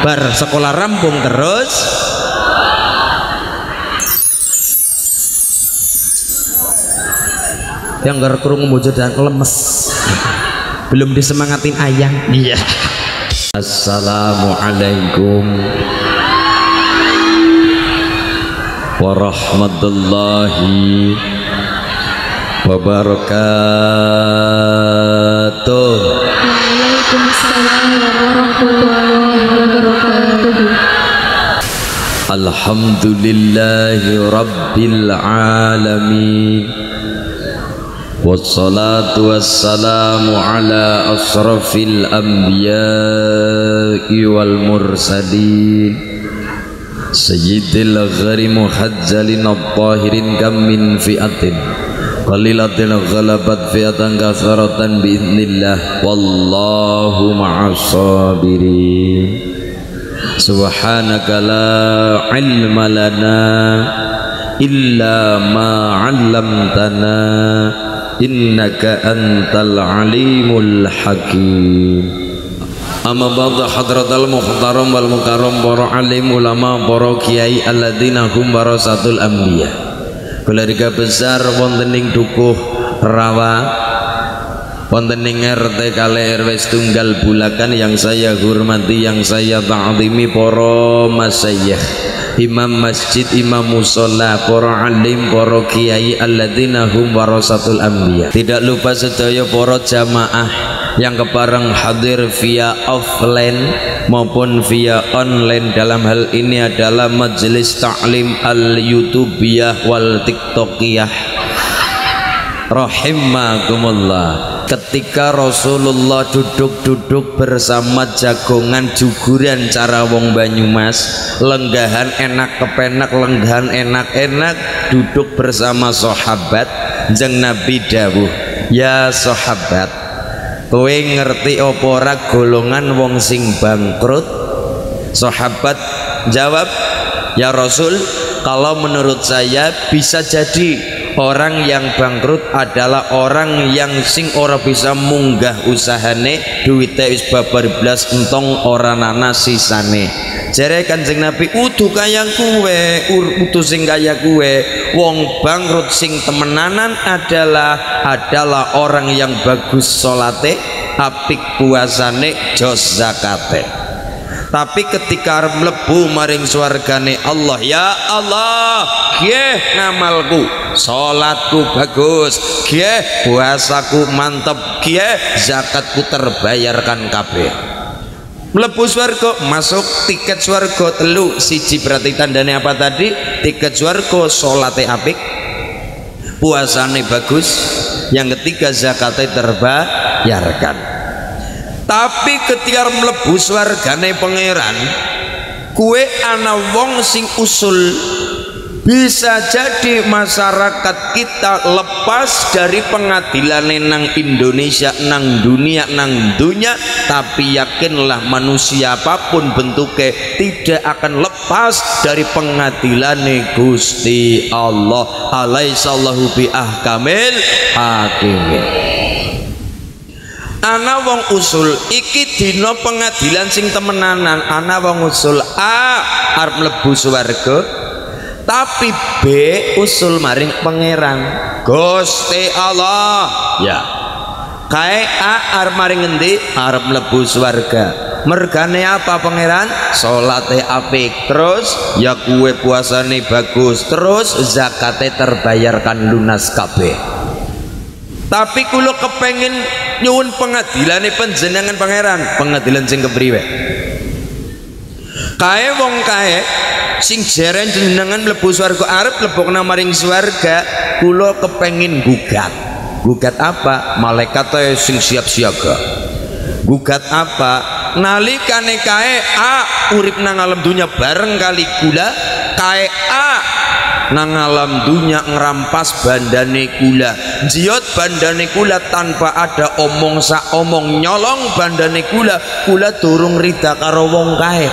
bar sekolah rampung terus. Yang gak kerungu dan lemes. Belum disemangatin ayang iya. Assalamualaikum warahmatullahi wabarakatuh Waalaikumsalam warahmatullahi wabarakatuh. Alhamdulillahi Rabbil Alamin Wassalatu wassalamu ala asrafil anbiya'i wal mursalin Sayyidil ghari muhajjalin at-tahirin قليلة غلبت فئة كثرة بإذن الله والله مع الصابرين سبحانك لا علم لنا إلا ما علمتنا إنك أنت العليم الحكيم أما بعد حضرة المختارم والمكرم برو علم علماء برو كيائي الذين هم برو الأنبياء keluarga besar wonten dukuh rawa wonten RT kali RW tunggal bulakan yang saya hormati yang saya ta'zimi para masyayikh imam masjid imam musola para alim para kiai alladzina hum warasatul anbiya. Tidak lupa sedaya para jamaah yang kepareng hadir via offline maupun via online dalam hal ini adalah majelis taklim al youtubiyah wal tiktokiyah. Rahimakumullah. Ketika Rasulullah duduk-duduk bersama jagongan juguran cara wong Banyumas lenggahan enak kepenak lenggahan enak-enak duduk bersama sahabat jeng Nabi dawuh ya sahabat kowe ngerti apa golongan wong sing bangkrut? Sahabat jawab ya Rasul kalau menurut saya bisa jadi orang yang bangkrut adalah orang yang sing ora bisa munggah usahane duwite wis babar blas entong ora nana sisane jere kanjeng nabi udu kaya kuwe udu sing kaya kuwe. Wong bangkrut sing temenanan adalah adalah orang yang bagus solate apik puasane jos zakate. Tapi ketika mlebu maring swargane Allah ya Allah nggih ngamalku salatku bagus nggih puasaku mantep nggih zakatku terbayarkan kabeh mlebu swarga masuk tiket swarga telu. Siji berarti tandane apa tadi? Tiket swarga salate apik. Puasane bagus. Yang ketiga zakatnya terbayarkan. Tapi ketika mlebu swargane pangeran kue ana wong sing usul bisa jadi masyarakat kita lepas dari pengadilan nang Indonesia nang dunia nang dunia tapi yakinlah manusia apa pun bentuknya tidak akan lepas dari pengadilan Gusti Allah. Alaihissallahu bi ahkamil hakimin. Ana wong usul iki dina pengadilan sing temenanan. Ana wong usul A arep mlebu swarga tapi B usul maring pangeran. Gusti Allah. Ya. Kae A arep maring endi arep mlebu swarga. Mergane apa pangeran? Salate apik. Terus? Ya kue puasane bagus. Terus zakate terbayarkan lunas kabeh. Tapi kulo kepengen nyuwun pengadilan panjenengan pangeran. Pengadilan sing kepriwe? Kae wong kae sing jeren jenengan mlebu swarga arep lebokna maring swarga kula kepengin gugat. Gugat apa? Malaikat sing siap siaga. Gugat apa? Nalikane kae A urip nang alam dunya bareng kali gula kae A nang alam dunya ngerampas bandane kula. Jiot bandane kula tanpa ada omong sak omong nyolong bandane kula kula durung rida karo wong kae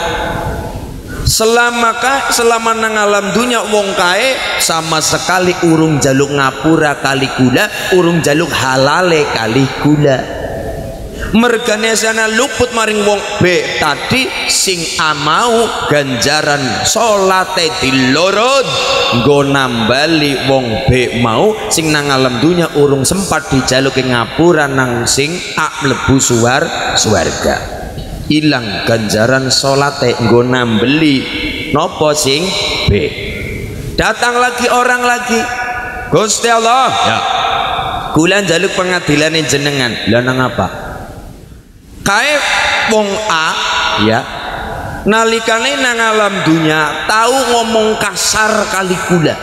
selama ka, selama nang alam dunya wong kae sama sekali urung jaluk ngapura kali gula urung jaluk halale kali gula. Mergane sana luput maring wong B tadi sing amau ganjaran salate dilorot nggo nambali wong B mau sing nang alam dunya urung sempat dijaluki ngapura nang sing A mlebu suar swarga ilang ganjaran salate nggo nambeli. Nopo sing? B. Datang lagi orang lagi. Gusti Allah. Ya. Kula jaluk pengadilan jenengan. Lah nang apa? Kae wong A ya. nalikane nang alam dunya tahu ngomong kasar kali kula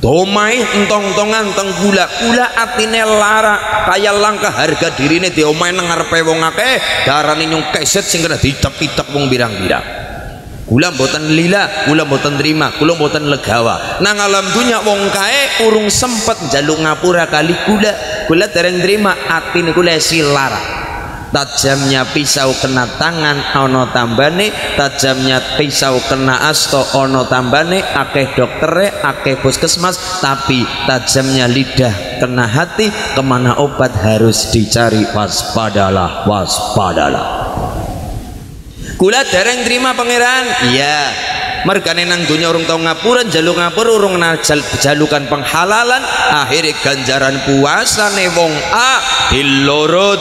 domai entong-entongan teng kula kula atine lara kaya langkah harga dirine diomai nang ngarepe wong akeh. Darane nyung keset sing kena ditep-itep wong birang-birang. Kula mboten lila kula mboten terima kula mboten legawa. Nang alam dunya wong kae urung sempet njaluk ngapura kali kula kula dereng terima atine kula silara tajamnya pisau kena tangan ono tambane. Tajamnya pisau kena asto ono tambane. Akeh doktere akeh puskesmas. Tapi tajamnya lidah kena hati. Ke mana obat harus dicari? Waspadalah waspadalah. Kula dereng terima pangeran? Iya mergane nang dunia urung tau ngapura jaluk ngapura urung najal jalukan penghalalan akhirnya ganjaran puasa nih wong A dilorot.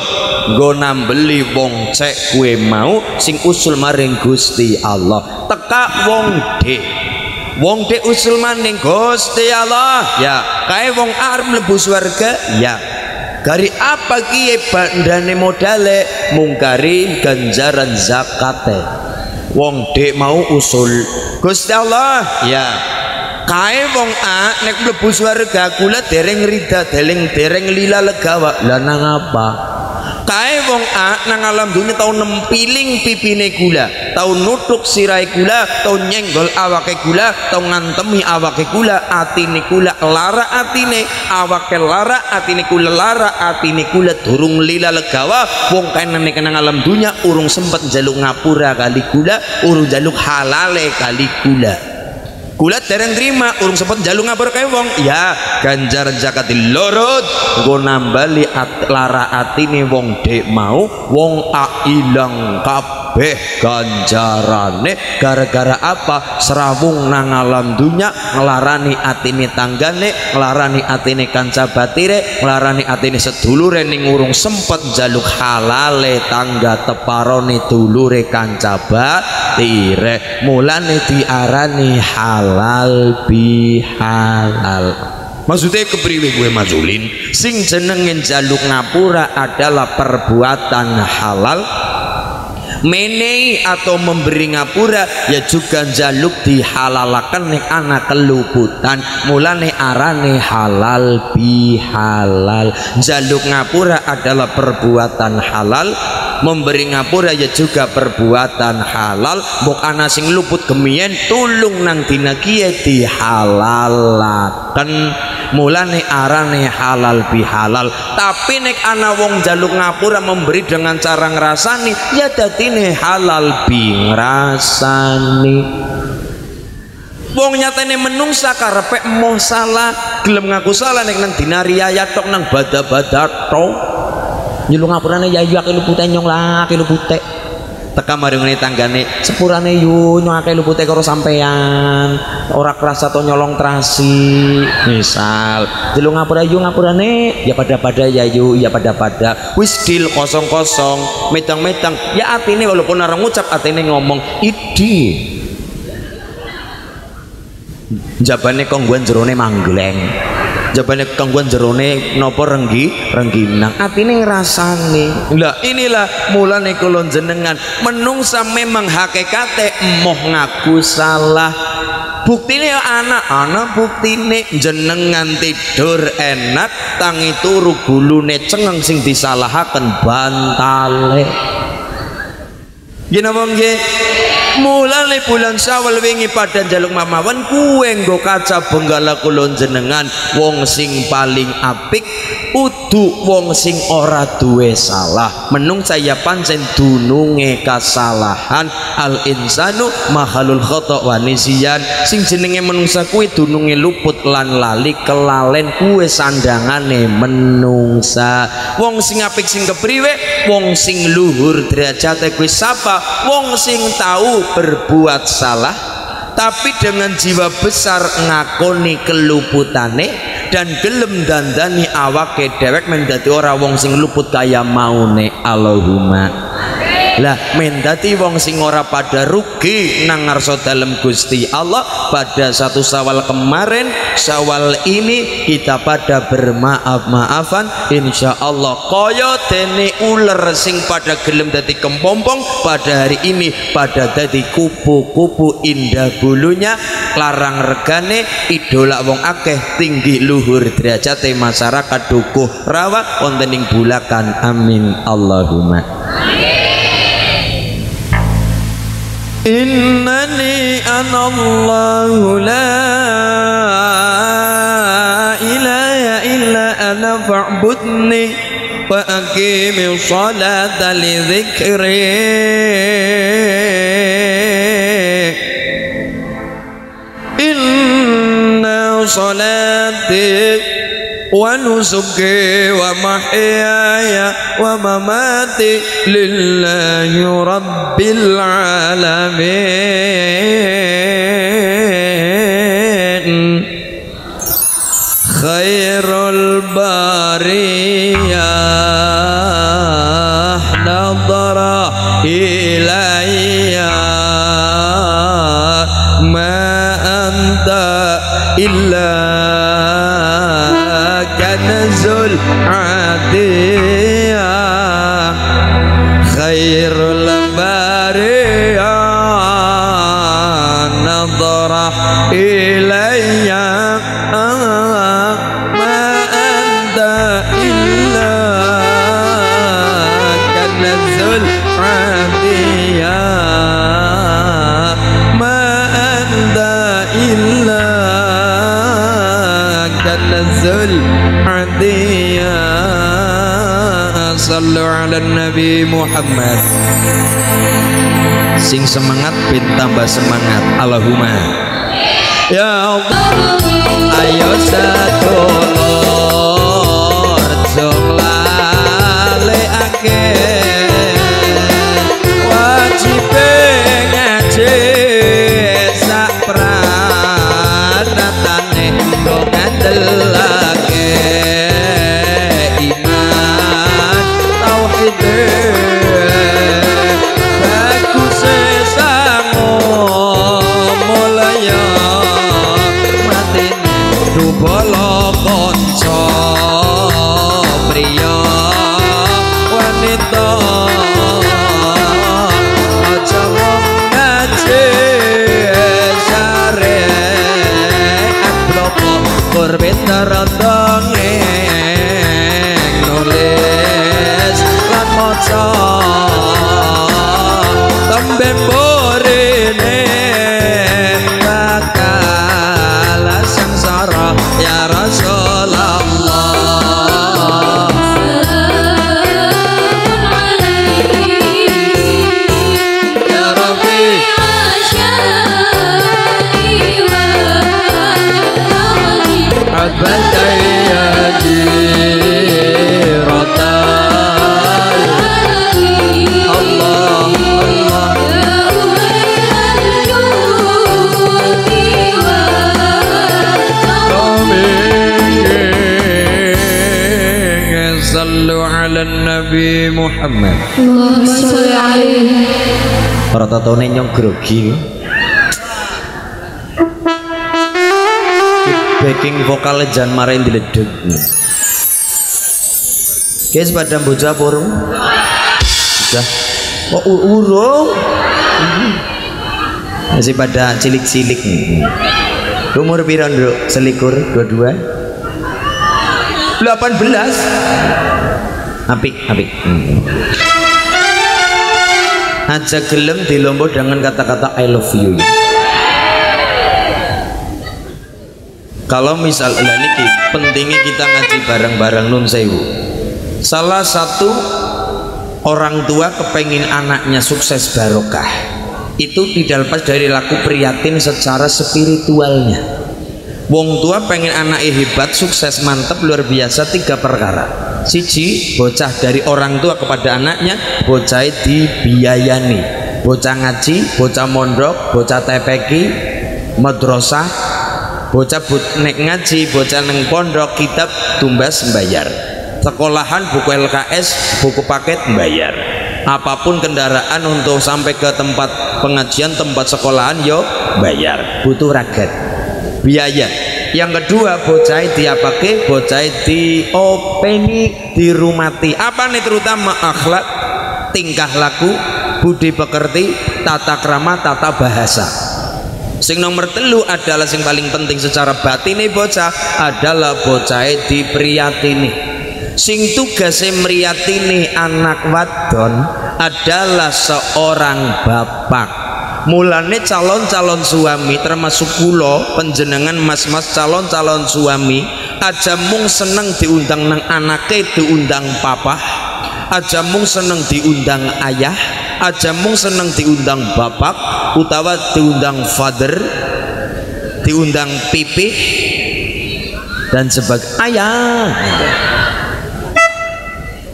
Nggo nambeli wong cek kue mau sing usul maring Gusti Allah. Teka wong D. Wong D usul maning Gusti Allah. Ya kae wong A arep mlebu swarga? Ya. Gari apa kiye bandane modale? Mungkari ganjaran zakate. Wong dek mau usul. Gusti Allah. Ya. Kae wong A nek mlebu swarga kula dereng rida dereng dereng lila legawa. Lah nang apa kae wong A nang alam dunia tau nempiling pipine gula tau nutuk sirai gula tau nyenggol awake gula tau ngantemi awake gula atine gula lara atine awake lara atine gula lara atine gula durung lila legawa. Wong kae nang alam dunia urung sempet jaluk ngapura kali gula urung jaluk halale kali gula kula dereng terima. Urung sempet jaluk ngapur kae wong. Ya ganjaran zakat lorot. Nggo nambali at, lara atine wong dek mau wong a ilang kabeh ganjarane. Gara-gara apa? Serawung nang alam dunya ngelarani atine tanggane ngelarani atine kanca batire ngelarani atine sedulure ning urung sempet jaluk halale tangga teparone dulure kanca batire. Mulane diarani halal bihalal. Maksudnya kepriwe gue mazulin Sing jenengin jaluk ngapura adalah perbuatan halal menei atau memberi ngapura ya juga jaluk dihalalakan nek anak keluputan mulane arane halal bihalal. Jaluk ngapura adalah perbuatan halal. Memberi ngapura ya juga perbuatan halal. Mbok ana sing luput gemien tulung nang dina kiye dihalalaken mulane arane halal bihalal. Tapi nek ana wong jaluk ngapura memberi dengan cara ngrasani ya dadine halal bi ngrasani. Wong nyatane menungsa karepe mau salah gelem ngaku salah nek nang dinari ayat tok nang bada-bada tok. Nyeluk ngapurane ya iya akeh lupute nyong lah lupute teka mari ngene tanggane. Sepurane yu nyong akeh lupute karo sampean ora kerasa to nyolong terasi. Misal. Jeluk ngapura yu ngapurane. Ya pada-pada ya yu ya pada-pada. Wis deal kosong-kosong metang-metang. Ya atine walaupun orang ngucap atine ngomong. Idi. Jabane kongguan jerone manggleng jabane kangguan jerone nopo renggi? Rengginang atine ngrasane lah inilah mulane kula jenengan menungsa memang hakikate emoh ngaku salah. Buktine anak anak buktine jenengan tidur enak tangi turu gulune cengeng sing disalahaken bantale. Gina nggih mulane bulan Syawal wingi pada jaluk mamawan kuwe nggo kaca benggala kula jenengan wong sing paling apik udu wong sing ora duwe salah menung saya pancen dununge kasalahan. Al insanu mahalul khata wa nisyan sing jenenge menungsa kuwi dununge luput lan lali kelalen kuwe sandangane menungsa. Wong sing apik sing kepriwe wong sing luhur derajate kuwi sapa? Wong sing tahu berbuat salah tapi dengan jiwa besar ngakoni keluputane dan gelem dandani awake dewek mendati ora wong sing luput kaya maune Allahumma lah mendati wong sing ora pada rugi nang ngarsa dalem Gusti Allah pada satu sawal kemarin sawal ini kita pada bermaaf-maafan insya Allah kaya dene ular sing pada gelem dadi kempompong pada hari ini pada dadi kupu-kupu indah bulunya larang regane idola wong akeh tinggi luhur derajate masyarakat dukuh rawa wonten ing bulakan. Amin. Allahumma إنني أنا الله لا إله إلا أنا فاعبدني وأقيم الصلاة لذكري. إن صلاتي ونسكي ومحياي ومماتي لله رب العالمين. خير البرية Muhammad. Sing semangat bin tambah semangat. Allahumma. Ya Allah ayo satu. Grogi. Backing vokal jan marahin diledek guys pada bocah porong sudah. Oh urung masih pada cilik-cilik. Nih umur piran bro selikur dua-dua? 18 apik apik. Hmm. Aja gelem dilombo dengan kata-kata I love you. Kalau misal niki pentingnya kita ngaji bareng-bareng nun sewu. Salah satu orang tua kepengin anaknya sukses barokah. Itu tidak lepas dari laku prihatin secara spiritualnya. Wong tua pengen anaknya hebat sukses mantep luar biasa tiga perkara siji bocah dari orang tua kepada anaknya bocah dibiayani. Bocah ngaji bocah mondok bocah tepeki madrasah bocah but nek ngaji bocah neng pondok kitab tumbas membayar sekolahan buku LKS buku paket bayar apa pun kendaraan untuk sampai ke tempat pengajian tempat sekolahan yo bayar butuh ragat biaya. Yang kedua bocah dia pakai bocah di openi dirumati. Apa nih terutama akhlak tingkah laku budi pekerti tata krama tata bahasa? Sing nomor telu adalah sing paling penting secara batin bocah adalah bocah di priyatini sing tugase mriyatine anak wadon adalah seorang bapak mulane calon-calon suami termasuk kulo penjenengan mas-mas calon-calon suami aja mung seneng diundang nang anake diundang papa aja mung seneng diundang ayah aja mung seneng diundang bapak utawa diundang father diundang pipi dan sebagai ayah!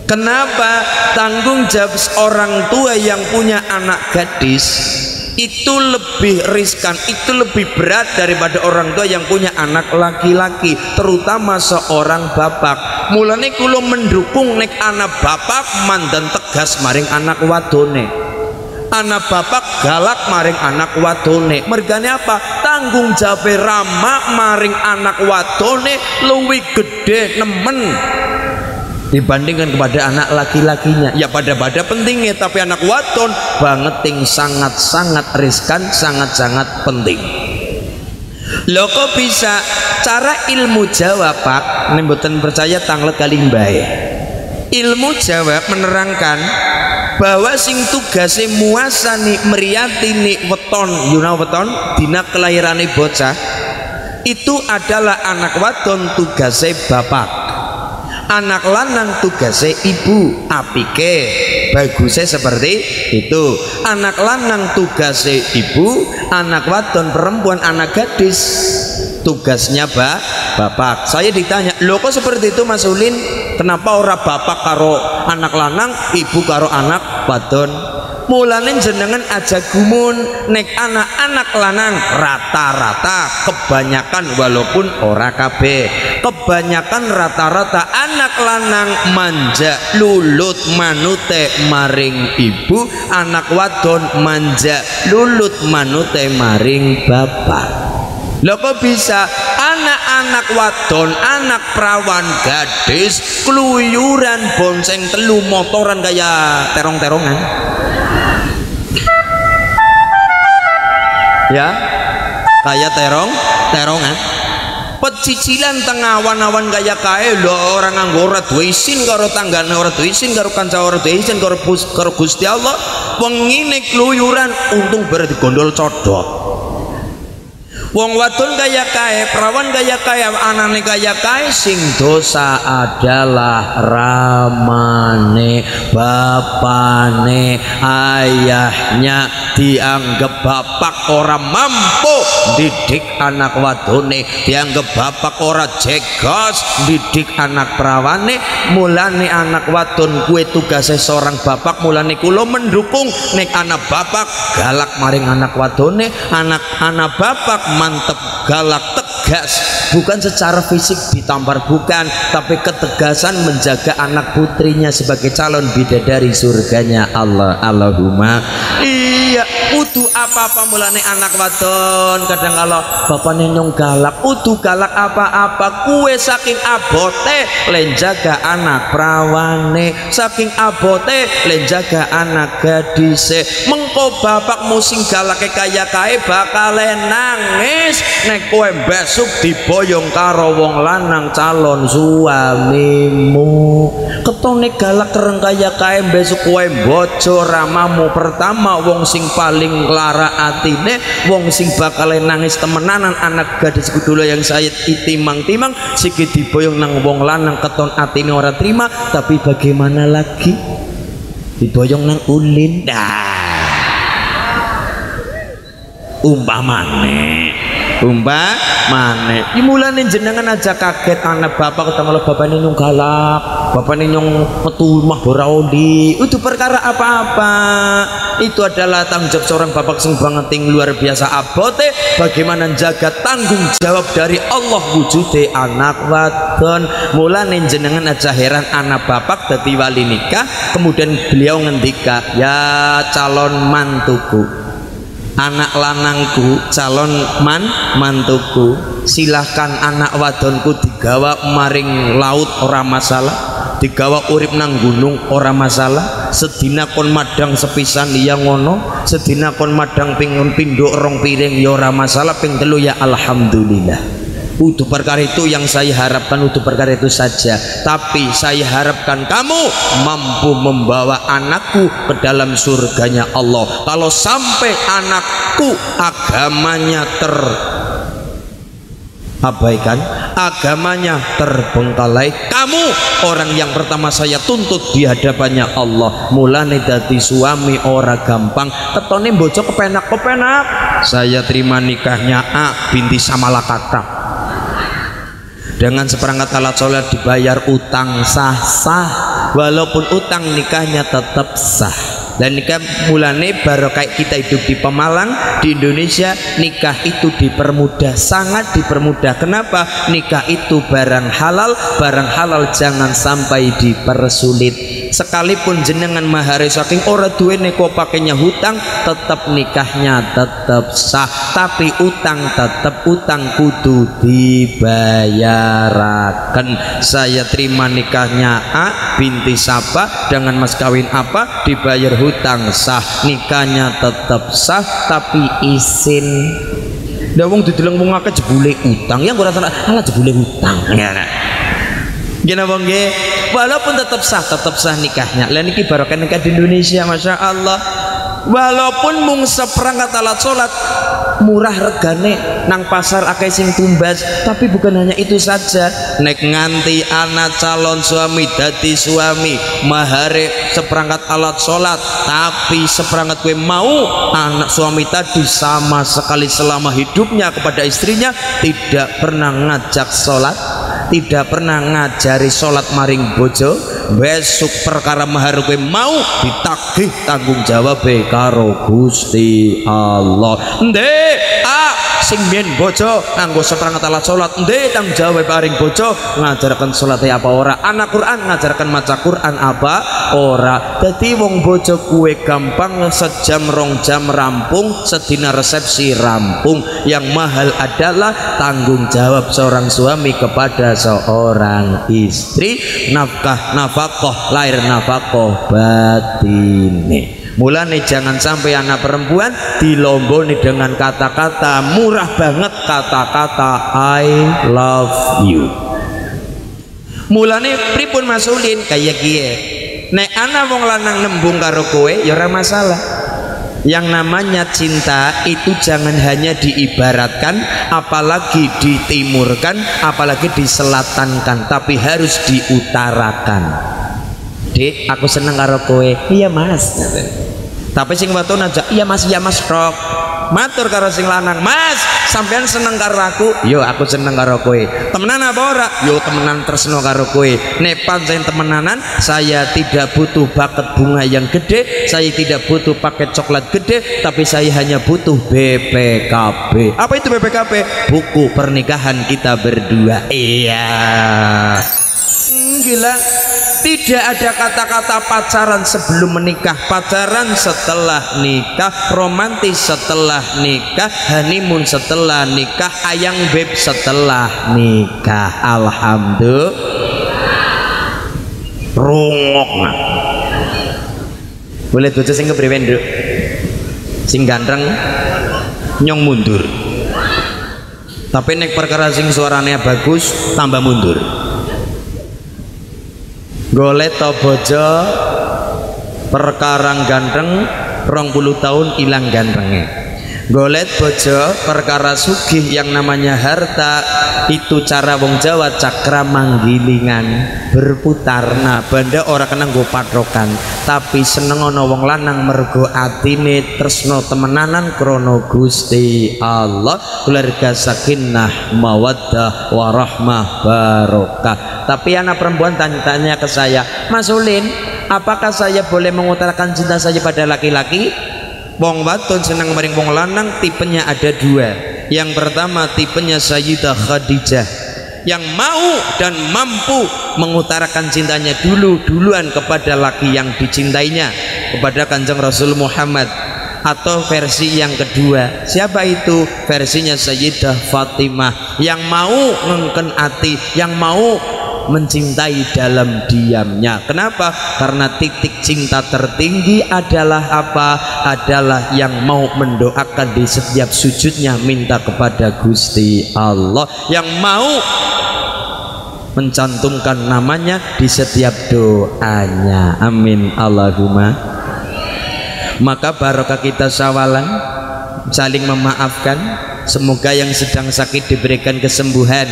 Kenapa tanggung jawab orang tua yang punya anak gadis itu lebih riskan, itu lebih berat daripada orang tua yang punya anak laki-laki, terutama seorang bapak. Mulane kulo mendukung nek anak bapak mandan tegas maring anak wadone. Anak bapak galak maring anak wadone. Mergane apa? Tanggung jawab ramah maring anak wadone luwih gede nemen dibandingkan kepada anak laki-lakinya. Ya pada-pada pentingnya tapi anak waton. Bangeting sangat-sangat riskan sangat-sangat penting. Lo kok bisa? Cara ilmu jawab pak nembutan percaya tanglet kali baik ilmu jawab menerangkan bahwa sing tugase muasani meriatini weton you know weton? Dina kelahirane bocah itu adalah anak wadon tugase bapak anak lanang tugasnya ibu apike? Bagusnya seperti itu. Anak lanang tugasnya ibu anak wadon perempuan anak gadis. Tugasnya ba bapak. Saya ditanya lo kok seperti itu Mas Ulin? Kenapa orang bapak karo anak lanang ibu karo anak wadon mulane jenengan aja gumun nek anak-anak lanang rata-rata kebanyakan walaupun ora kabeh kebanyakan rata-rata anak lanang manja lulut manute maring ibu anak wadon manja lulut manute maring bapak. Lho kok bisa? Anak-anak wadon, anak perawan gadis keluyuran bonseng telu motoran kayak terong-terongan ya. Kayak terong terongan pecicilan tengah awan-awan gaya kae lho orang nganggo ora isin karo tanggane ora duwe isin karo kanca ora duwe karo karo Gusti Allah. Wengine kluyuran untung bar digondol codot Wong wadon gaya kae, perawan gaya kae, anane gaya kae sing dosa adalah ramane, bapane, ayahnya dianggap bapak orang mampu didik anak wadone, dianggap bapak orang jegos didik anak perawane, mulane anak wadon kue tugasnya seorang bapak mulane kulo mendukung. Nek anak bapak galak maring anak wadone, anak anak bapak mantep galak tegas. Bukan secara fisik ditampar bukan tapi ketegasan menjaga anak putrinya sebagai calon bidadari surganya Allah. Allahumma. iya udu apa-apa mulane anak wadon. Kadang kalau bapaknya nyong galak udu galak apa-apa. Kue saking abote lenjaga anak prawane saking abote lenjaga anak gadise. Mengko bapak musim galak kaya kaya bakal nangis. Nek kowe besok diboyong karo wong lanang calon suamimu. Ketone galak kereng kaya kae besok kowe bojo ramamu pertama wong sing paling paling lara atine wong sing bakal nangis temenanan anak gadis kudula yang saya timang-timang sikit diboyong nang wong lanang keton atine ora terima tapi bagaimana lagi? Diboyong nang ulin. Dah. Umpamane umpamane mulane jenengan aja kaget anak bapak ketemu bapak ini nyung galak bapak ini nyung metu mah boraoli itu perkara apa-apa. Itu adalah tanggung jawab seorang bapak sing banget luar biasa abote. Bagaimana jaga tanggung jawab dari Allah wujude anak wadon. Mulane jenengan aja heran anak bapak dadi wali nikah kemudian beliau ngendika ya calon mantuku anak lanangku calon man mantuku silahkan anak wadonku digawa maring laut ora masalah. Digawa urip nang gunung ora masalah. Sedina kon madang sepisan ya ngono. Sedina kon madang pingun pindho rong piring ya ora masalah. Ping telu ya alhamdulillah untuk perkara itu yang saya harapkan untuk perkara itu saja. Tapi saya harapkan kamu mampu membawa anakku ke dalam surganya Allah. Kalau sampai anakku agamanya ter abaikan. Agamanya terbengkalai. Kamu orang yang pertama saya tuntut di hadapannya Allah. Mulane dadi suami ora gampang. Ketone bocok kepenak kepenak saya terima nikahnya A binti Samalakata dengan seperangkat alat sholat dibayar utang sah sah walaupun utang nikahnya tetap sah dan nikah mulane baru kayak kita hidup di Pemalang di Indonesia nikah itu dipermudah sangat dipermudah. Kenapa? Nikah itu barang halal barang halal jangan sampai dipersulit. Sekalipun jenengan mahari saking ora duwe neko pakainya hutang tetap nikahnya tetap sah. Tapi utang tetap utang kudu dibayarakan saya terima nikahnya A binti Sapa dengan mas kawin apa dibayar sah nikahnya tetap sah tapi izin Dah wong dideleng wong akeh jebule utang. Yang ora salah alah jebule utang. Ya wong walaupun tetap sah tetap sah nikahnya. Lain ini barokah nikah di Indonesia Masya Allah walaupun mung seperangkat alat sholat murah regane nang pasar akai sing tumbas. Tapi bukan hanya itu saja. Nek nganti anak calon suami dadi suami mahare seperangkat alat sholat. Tapi seperangkat gue mau anak suami tadi sama sekali selama hidupnya kepada istrinya tidak pernah ngajak sholat tidak pernah ngajari sholat maring bojo besok perkara mahar gue mau ditagih tanggung jawab karo Gusti Allah. Ndek ah sing biyen bojo nganggo seperangkat alat salat ndek tanggung jawab paring bojo ngajarkan salat apa ora? Anak Quran ngajarkan maca Quran apa ora? Dadi wong bojo kue gampang sejam rong jam rampung sedina resepsi rampung. Yang mahal adalah tanggung jawab seorang suami kepada seorang istri. Nafkah nafkah lahir nafkah batine mulane jangan sampai anak perempuan dilomboni dengan kata-kata murah banget kata-kata I love you. Mulane pripun masulin kayak gie nek anak wong lanang nembung karo kowe ya ora masalah. Yang namanya cinta itu jangan hanya diibaratkan apalagi ditimurkan apalagi diselatankan tapi harus diutarakan Dek, aku seneng karo kowe. Iya, Mas. Tapi sing weton aja, iya Mas, iya Mas tok. Matur karo sing lanang, Mas, sampean seneng karo aku? Yo, aku seneng karo kowe. Temenan apa ora? Yo, temenan tresno karo kowe. Nek pancen temenanan, saya tidak butuh paket bunga yang gede, saya tidak butuh paket coklat gede, tapi saya hanya butuh BPKB. Apa itu BPKB? Buku pernikahan kita berdua. Iya. Gila tidak ada kata-kata pacaran sebelum menikah. Pacaran setelah nikah romantis setelah nikah honeymoon setelah nikah ayang beb setelah nikah. Alhamdulillah. Rungok nah boleh baca sing kepriwe nduk sing ganteng nyong mundur. Tapi nek perkara sing suaranya bagus tambah mundur golek to bojo perkarang ganteng rong puluh tahun hilang gantengnya Golet bojo perkara sugih yang namanya harta itu cara wong Jawa cakra manggilingan berputar. Nah benda orang kena nggo patrokan tapi seneng ana wong lanang mergo atine tresno temenanan krono Gusti Allah. Keluarga sakinah mawaddah warahmah barokah. Tapi anak perempuan tanya-tanya ke saya Mas Ulin apakah saya boleh mengutarakan cinta saja pada laki-laki Wong wadon senang maring wong lanang tipenya ada dua. Yang pertama tipenya Sayyidah Khadijah yang mau dan mampu mengutarakan cintanya dulu duluan kepada laki yang dicintainya kepada kanjeng Rasul Muhammad atau versi yang kedua siapa itu versinya Sayyidah Fatimah yang mau ngengken hati yang mau mencintai dalam diamnya. Kenapa? Karena titik cinta tertinggi adalah apa? Adalah yang mau mendoakan di setiap sujudnya minta kepada Gusti Allah. Yang mau mencantumkan namanya di setiap doanya. Amin. Allahumma. Maka barokah kita sawalan saling memaafkan. Semoga yang sedang sakit diberikan kesembuhan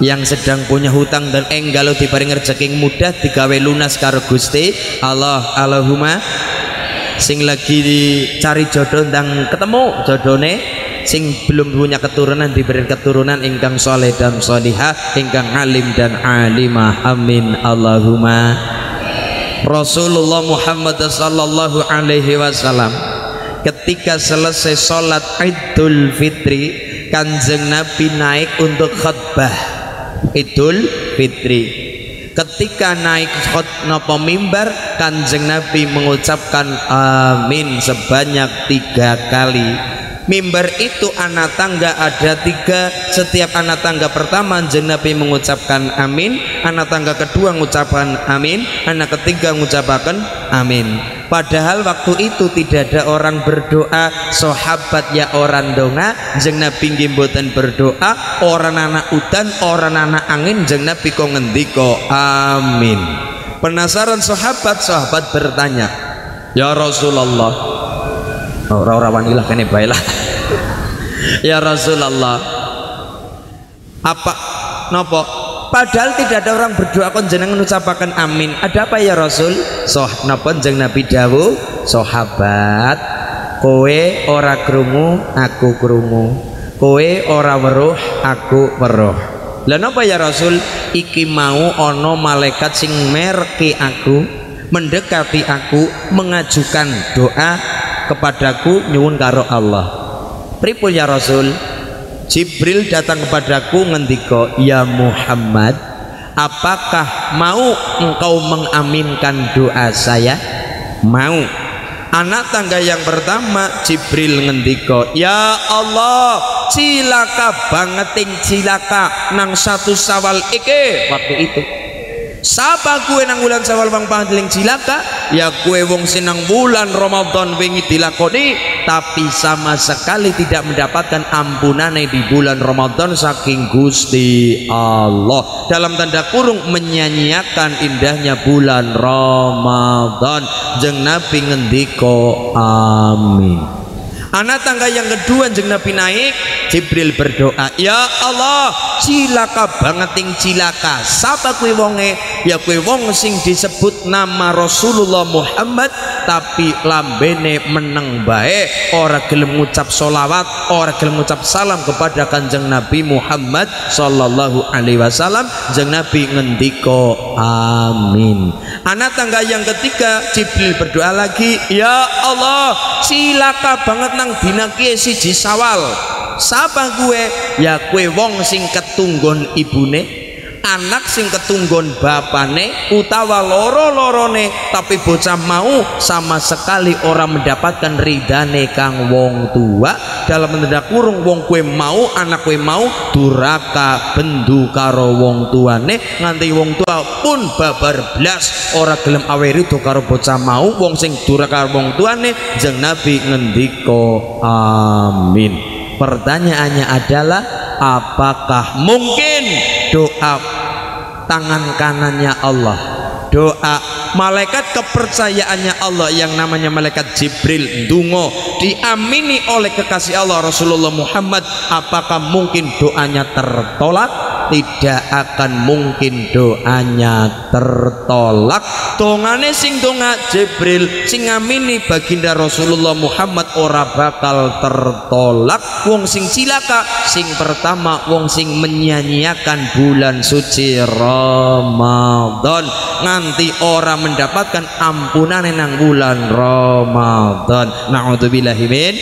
yang sedang punya hutang dan enggal diparing rezeki mudah digawe lunas karo Gusti Allah. Allahumma sing lagi dicari jodoh dan ketemu jodohne sing belum punya keturunan diberi keturunan ingkang soleh dan solihah ingkang alim dan alimah. Amin. Allahumma. Rasulullah Muhammad sallallahu alaihi wasallam ketika selesai sholat Idul Fitri kanjeng Nabi naik untuk khutbah Idul Fitri. Ketika naik khutbah mimbar kanjeng Nabi mengucapkan amin sebanyak tiga kali. Mimbar itu anak tangga ada tiga. Setiap anak tangga pertama kanjeng Nabi mengucapkan amin. Anak tangga kedua mengucapkan amin. Anak ketiga mengucapkan amin Padahal waktu itu tidak ada orang berdoa, sahabat ya orang donga, jeng Nabi mboten berdoa, orang anak udan, orang anak angin, jeng Nabi kok ngendiko amin. Penasaran sahabat, sahabat bertanya, "Ya Rasulullah." Oh, ora-ora wanilah kene baiklah. ya Rasulullah. Apa nopo Padahal tidak ada orang berdoa kon jenengan mengucapkan amin. Ada apa ya Rasul? Soh napa jeng Nabi dawu sahabat kowe ora krungu aku krungu. Kowe ora weruh aku weruh. Lah napa ya Rasul? Iki mau ono malaikat sing merki aku mendekati aku mengajukan doa kepadaku nyuwun karo Allah. Pripun ya Rasul? Jibril datang kepadaku ngendiko ya Muhammad apakah mau engkau mengaminkan doa saya? Mau. Anak tangga yang pertama Jibril ngendiko ya Allah cilaka bangeting cilaka nang satu sawal ike waktu itu Sapa kue nang bulan sawal bang pandeling cilaka? Ya kue wong sinang bulan Ramadan wingi dilakoni tapi sama sekali tidak mendapatkan ampunan di bulan Ramadan saking Gusti Allah. Dalam tanda kurung menyanyiakan indahnya bulan Ramadan. Jeng Nabi ngendiko amin. Anak tangga yang kedua jeng Nabi naik Jibril berdoa ya Allah cilaka banget ting cilaka. Siapa kue wonge? Ya kue wong sing disebut nama Rasulullah Muhammad tapi lambene meneng baik orang gelem ngucap solawat orang gelem ngucap salam kepada kanjeng Nabi Muhammad Sallallahu Alaihi Wasallam. Jeng Nabi ngendiko amin. Anak tangga yang ketiga Jibril berdoa lagi ya Allah cilaka banget nang nang dina siji sawal sapa gue ya kue wong sing ketunggon ibune anak sing ketunggon bapane utawa loro-lorone tapi bocah mau sama sekali orang mendapatkan ridane kang wong tua. Dalam tanda kurung wong kue mau anak kue mau duraka bendu karo wong tuane. Nganti wong tua pun babar blas ora gelem awe rido karo bocah mau. Wong sing duraka wong tuane jeng nabi ngendiko amin pertanyaannya adalah apakah mungkin doa tangan kanannya Allah doa malaikat kepercayaannya Allah yang namanya malaikat Jibril dungo diamini oleh kekasih Allah Rasulullah Muhammad apakah mungkin doanya tertolak tidak akan mungkin doanya tertolak. Dongane sing donga Jibril sing ngamini baginda Rasulullah Muhammad ora bakal tertolak. Wong sing cilaka sing pertama wong sing menyanyiakan bulan suci Ramadan. Nganti ora mendapatkan ampunan nang bulan Ramadan. Naudzubillahi min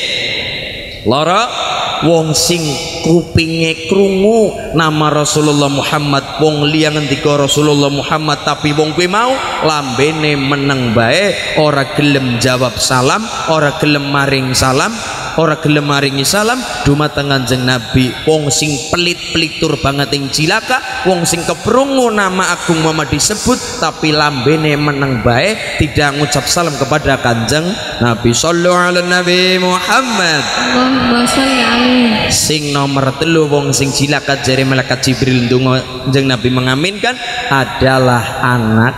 lara wong sing kupinge krungu nama Rasulullah Muhammad. Wong liya ngendika Rasulullah Muhammad tapi wong kuwi mau lambene meneng bae. Ora gelem jawab salam ora gelem maring salam ora gelem maringi salam dumateng Kanjeng Nabi. Wong sing pelit-pelit tur banget ing cilaka wong sing keprungu nama Agung Muhammad disebut tapi lambene meneng bae tidak ngucap salam kepada Kanjeng Nabi. Sallallahu alaihi Nabi Muhammad. Allahumma salli alaihi sing nomor telu wong sing cilaka jari malaikat Jibril ndonga Kanjeng Nabi mengaminkan adalah anak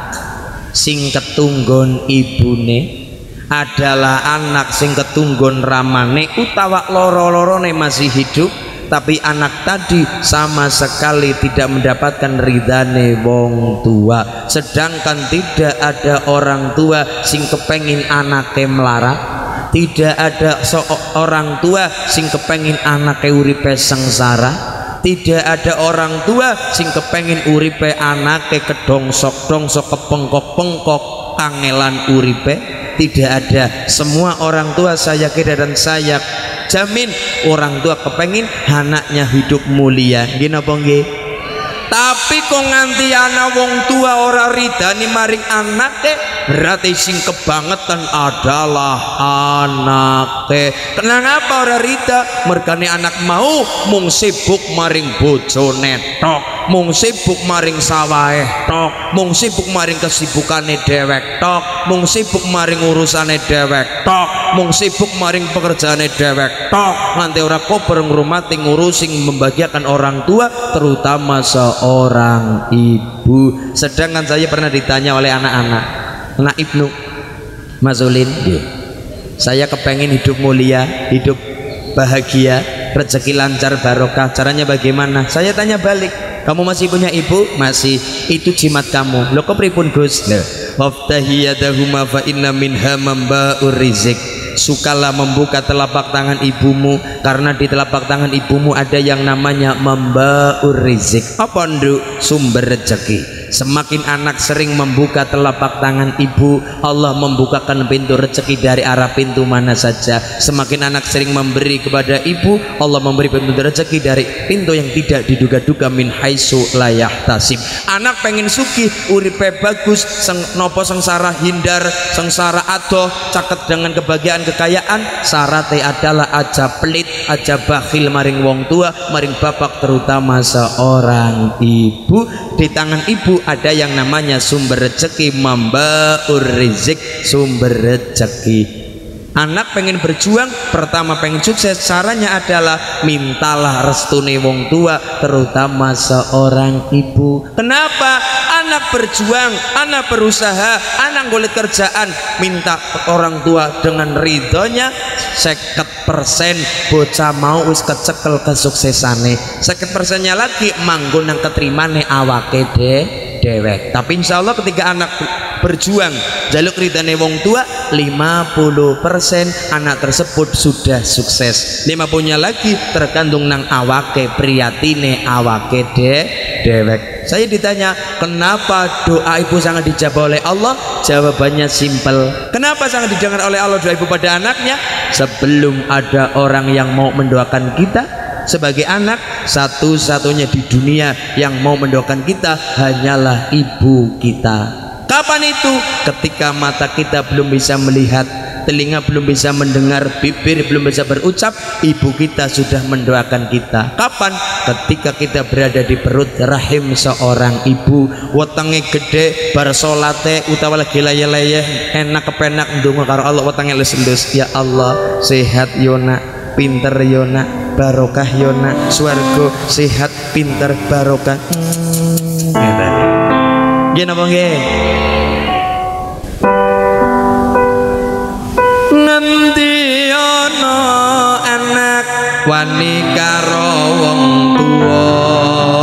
sing ketunggon ibune adalah anak sing ketunggon ramane utawa loro-lorone masih hidup tapi anak tadi sama sekali tidak mendapatkan ridhane wong tua. Sedangkan tidak ada orang tua sing kepengin anake melarat tidak ada seorang tua sing kepengin anake uripe sengsara tidak ada orang tua sing kepengin uripe anake kedongsok dongsok kepengkok pengkok kangelan uripe tidak ada. Semua orang tua saya kira dan saya jamin orang tua kepengin anaknya hidup mulia. Apa nggih? Tapi kok nganti anak wong tua ora ridani maring anake berarti sing kebangetan adalah anake. Kenapa ora rida? Mergane anak mau mung sibuk maring bojone tok. Mung sibuk maring sawahe tok. Mung sibuk maring kesibukane dewek tok. Mung sibuk maring urusane dewek tok. Mung sibuk maring pekerjaane dewek tok. Nganti ora kober ngrumati ngurusi membahagiakan orang tua terutama seorang ibu. Sedangkan saya pernah ditanya oleh anak-anak anak Ibnu Mazulin. Saya kepengen hidup mulia hidup bahagia rezeki lancar barokah. Caranya bagaimana? Saya tanya balik kamu masih punya ibu? Masih. Itu jimat kamu. Lo kok pripun Gus? Fa inna minha mamba'ur rizik sukalah membuka telapak tangan ibumu karena di telapak tangan ibumu ada yang namanya memba'ur rizik apa nduk? Sumber rezeki Semakin anak sering membuka telapak tangan ibu, Allah membukakan pintu rezeki dari arah pintu mana saja. Semakin anak sering memberi kepada ibu, Allah memberi pintu rezeki dari pintu yang tidak diduga-duga min haitsu la yahtasib. Anak pengen suki, uripe bagus, seng, nopo sengsara hindar, sengsara adoh, caket dengan kebahagiaan kekayaan, syaratnya adalah aja pelit, aja bakhil maring wong tua, maring bapak terutama seorang ibu di tangan ibu ada yang namanya sumber rezeki mambaur rizik sumber rezeki anak pengen berjuang pertama pengen sukses caranya adalah mintalah restune wong tua terutama seorang ibu. Kenapa? Anak berjuang anak berusaha anak golek kerjaan minta orang tua dengan ridhonya seket persen. Bocah mau wis kecekel kesuksesane seket persennya lagi manggon yang keterimane awake deh dewek. Tapi insya Allah ketika anak berjuang jaluk ridhane wong tua 50% anak tersebut sudah sukses. 50 nya lagi tergantung nang awake priyatine awake de dewek. Saya ditanya kenapa doa ibu sangat dijawab oleh Allah? Jawabannya simpel. Kenapa sangat didengar oleh Allah doa ibu pada anaknya? Sebelum ada orang yang mau mendoakan kita sebagai anak satu-satunya di dunia yang mau mendoakan kita hanyalah ibu kita. Kapan itu? Ketika mata kita belum bisa melihat telinga belum bisa mendengar bibir belum bisa berucap ibu kita sudah mendoakan kita. Kapan? Ketika kita berada di perut rahim seorang ibu. Wetenge gede bar salate utawa lagi layah-layah enak kepenak ndonga karo Allah wetenge lus-lus ya Allah sehat yona pinter yona barokah yona swargo sehat pinter barokah. Ngeten. Nggih napa nanti yono anak wani karo wong tuwa?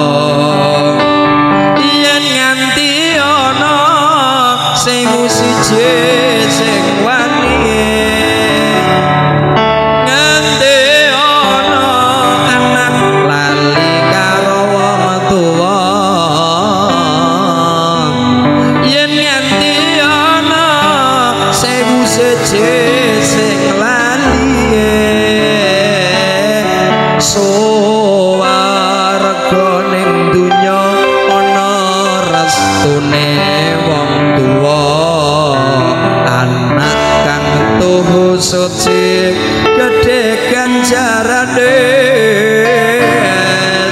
Suci gedhe ganjarane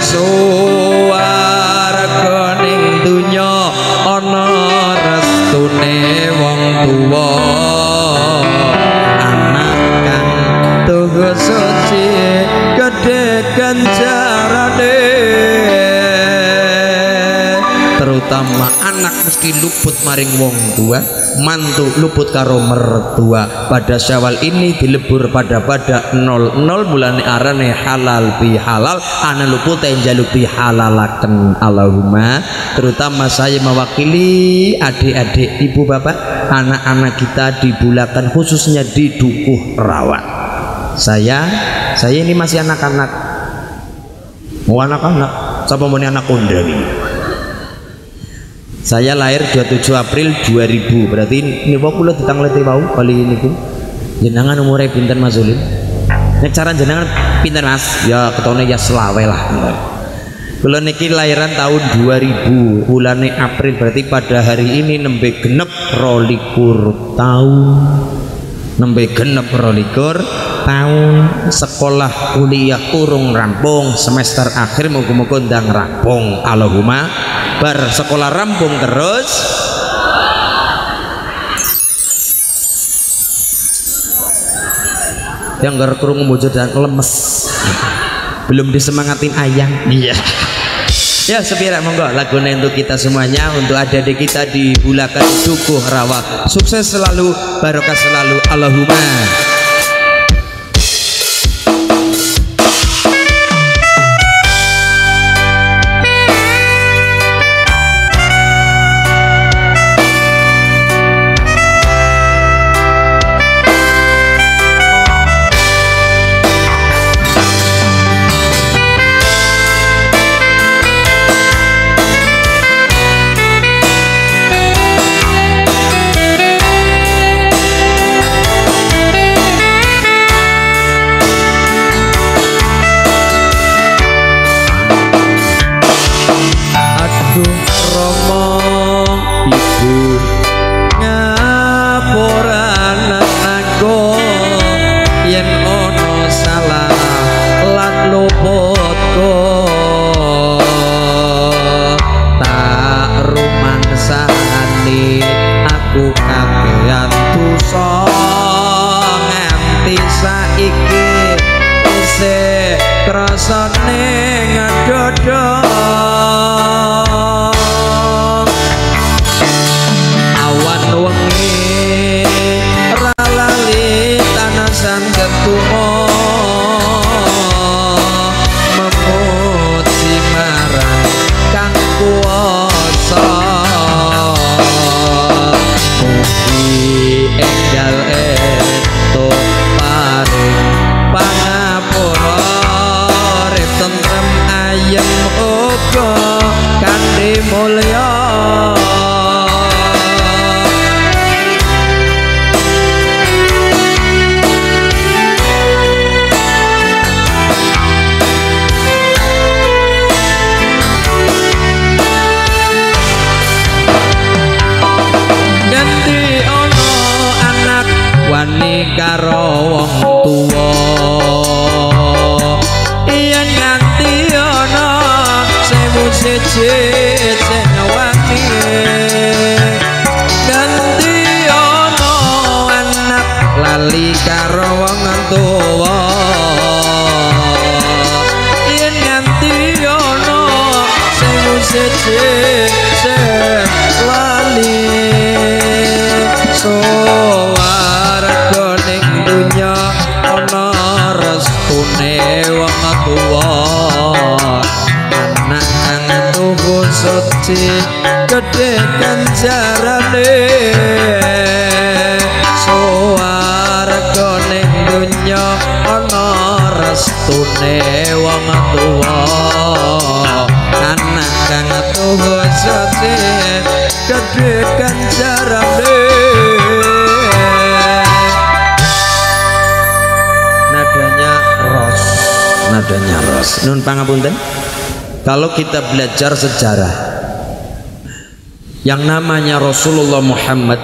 suwarga ning dunya ana restune wong tuwa. Anak kang tuhu suci gedhe ganjarane terutama anak mesti luput maring wong tua mantu luput karo mertua pada syawal ini dilebur pada pada 00 mulane arane halal bi halal ana luput jaluk bi halalaken. Allahumma terutama saya mewakili adik-adik ibu bapak anak-anak kita dibulakan khususnya di dukuh rawat. Saya saya ini masih anak-anak. Mau anak-anak? Siapa mau anak kondang saya lahir 27 April 2000 berarti ini kula ditangleti wau kali ini ku jenengan umure pinten Mas Zulin? Nek cara jenengan pinten Mas? Ya ketone ya selawe lah kula niki lahiran tahun 2000 bulan April. Berarti pada hari ini nembe genep rolikur tahun. Nembe genep rolikur tahun sekolah kuliah kurung rampung semester akhir muga-muga ndang rampung. Allahumma bar sekolah rampung terus. Yang gara kerungu bojo dan lemes. Belum disemangatin ayang. Iya. Ya sepira monggo. Lagu untuk kita semuanya untuk adik-adik kita di bulakan dukuh rawa sukses selalu barokah selalu. Allahumma You. Kalau kita belajar sejarah yang namanya Rasulullah Muhammad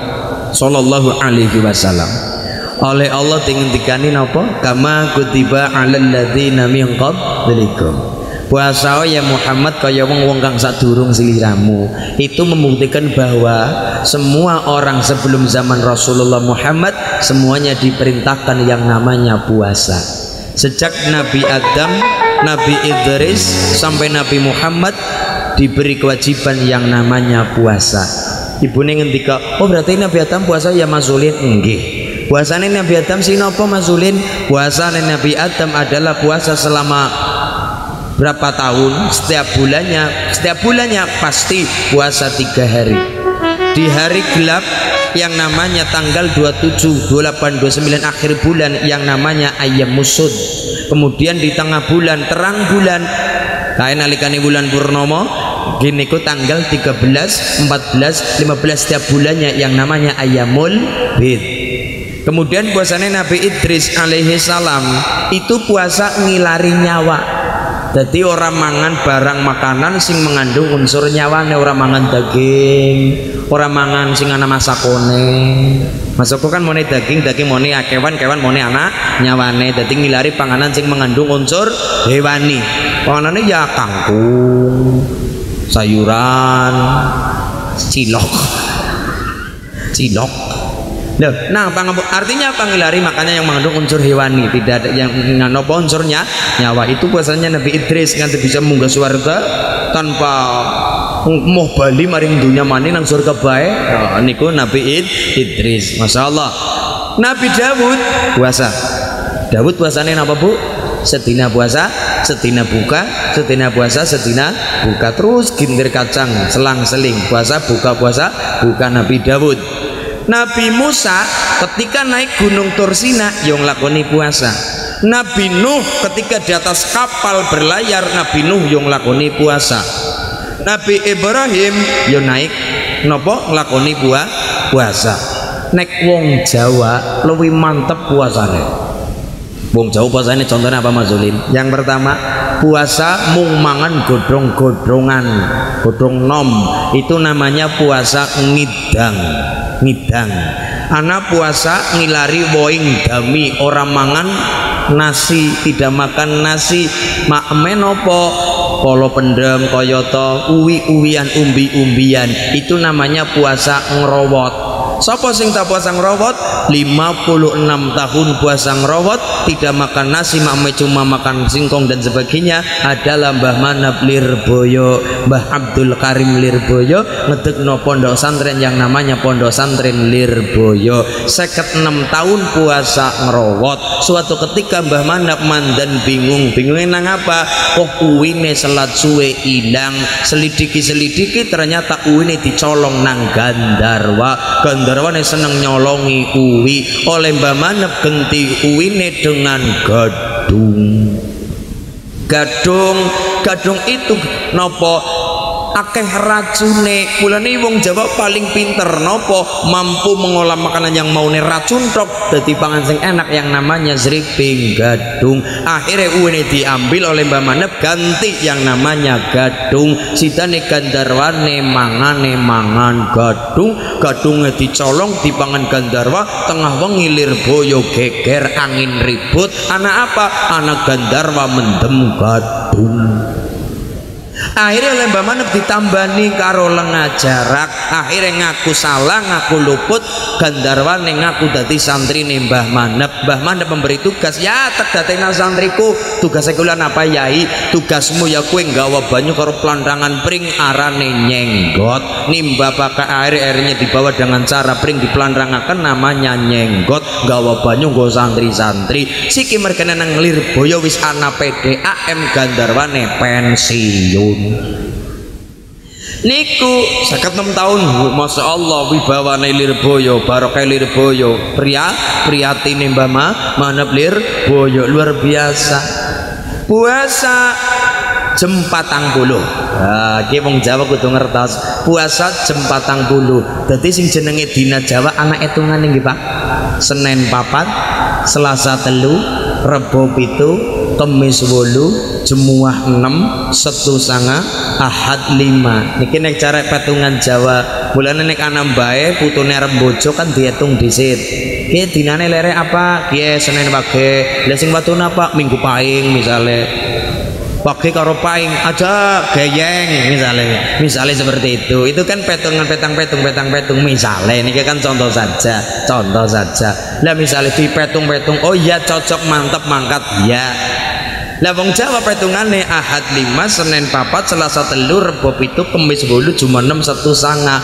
Sallallahu Alaihi Wasallam oleh Allah dikani napa kama kutiba alal ladzina min qablikum. Puasa ya Muhammad kaya wong wong kang sadurung siliramu itu membuktikan bahwa semua orang sebelum zaman Rasulullah Muhammad semuanya diperintahkan yang namanya puasa. Sejak Nabi Adam Nabi Idris sampai Nabi Muhammad diberi kewajiban yang namanya puasa. Ibu ngendika oh berarti Nabi Adam puasa? Ya masulin enggih puasanya Nabi Adam sinopo masulin puasa Nabi Adam adalah puasa selama berapa tahun? Setiap bulannya setiap bulannya pasti puasa tiga hari. Di hari gelap yang namanya tanggal 27, 28, 29 akhir bulan yang namanya ayam musud kemudian di tengah bulan terang bulan kain alikani bulan purnomo gini ku tanggal 13, 14, 15 setiap bulannya yang namanya ayamul bid. Kemudian puasanya Nabi Idris alaihi salam itu puasa ngilari nyawa jadi orang mangan barang makanan sing mengandung unsur nyawane orang mangan daging orang mangan sing ana masakone. Masako kan mone daging daging mone kewan kewan mone anak nyawane. Jadi ngilari panganan sing mengandung unsur hewani. Panganannya ya kangkung sayuran cilok. Cilok Loh, nah pangapun artinya apa? Ngilari makanya yang mengandung unsur hewani. Tidak ada yang nganopo unsurnya nyawa itu puasanya Nabi Idris nganti bisa munggah surga tanpa mau bali maring dunia mani nang surga bae. Oh, niku Nabi Id, Idris. Masya Allah Nabi Dawud puasa. Dawud puasanya apa bu? Setina puasa setina buka setina puasa setina buka. Terus gintir kacang selang seling puasa buka puasa buka Nabi Dawud Nabi Musa ketika naik gunung Tursina yang lakoni puasa. Nabi Nuh ketika di atas kapal berlayar Nabi Nuh yang lakoni puasa. Nabi Ibrahim yang naik nopo lakoni buah puasa. Nek wong Jawa lebih mantep puasanya wong Jawa puasanya contohnya apa Mas Zulin? Yang pertama puasa mung mangan godrong-godrongan godrong nom. Itu namanya puasa ngidang ngidang. Anak puasa ngilari woing dami orang mangan nasi tidak makan nasi. Mak menopo polo pendem koyoto uwi uwian umbi umbian itu namanya puasa ngerowot Sopo sing tak puasa ngerowot 56 tahun puasa ngerowot tidak makan nasi makme cuma makan singkong dan sebagainya adalah Mbah Manap Lirboyo Mbah Abdul Karim Lirboyo ngedek no pondok santren yang namanya pondok santren Lirboyo. Seket enam tahun puasa ngerowot suatu ketika Mbah Manap mandan bingung bingungnya nang apa? Kok uwine selat suwe hilang selidiki selidiki ternyata uwine dicolong nang Gandarwa Gandarwane seneng nyolongi uwi. Oleh Mbah Manap genti uwine dengan gadung. Gadung gadung itu nopo akeh racune. Mulane wong Jawa paling pinter. Nopo? Mampu mengolah makanan yang maune racun tok. Dadi pangan sing enak yang namanya sriping gadung. Akhirnya uene diambil oleh Mbah Manep ganti yang namanya gadung. Sidane gandarwane mangane mangan gadung. Gadungnya dicolong dipangan gandarwa tengah wengi boyo geger angin ribut. Anak apa? Anak gandarwa mendem gadung akhirnya oleh Mbah Manep ditambani karo lengah jarak akhirnya ngaku salah ngaku luput. Gandarwane ngaku dadi santri nih Mbah Manep. Mbah Manep memberi tugas ya terdatena santriku. Tugasnya kuliah apa yai? Tugasmu ya kue nggawa banyu karo pelandangan pring arane nyenggot. Nimba pakai air airnya dibawa dengan cara pring dipelandangakan namanya nyenggot. Nggawa banyu nggo santri-santri. Siki mereka nang boyo wis ana PDAM gandarwane pensiun niku. Sakit enam tahun Masya Allah wibawane Lirboyo barokah Lirboyo. Pria priatine Mbah Ma mana Lirboyo. Luar biasa. Puasa jam patang buluh nah, Jawa kudu ngertos. Puasa jam patang buluh dadi sing jenenge dina Jawa anak etungan nggih Pak? Senin papat Selasa telu Rebo pitu Kemis wolu Jemuah enam Setu sanga Ahad lima. Niki nek cara petungan Jawa. Bulan nek anam bae putune rembojo kan dihitung disit. Ki dinane lere apa? Ki Senin pagi Lah sing watune apa? Minggu paing misalnya pakai karo paing aja gayeng misalnya misalnya seperti itu. Itu kan petungan petang petung petang petung. Misalnya ini kan contoh saja contoh saja. Lah misalnya di petung petung oh iya cocok mantap mangkat. Ya lah wong Jawa petungane Ahad lima Senin papat Selasa telur Rebo itu Kemis bolu Jumat enam satu sanga.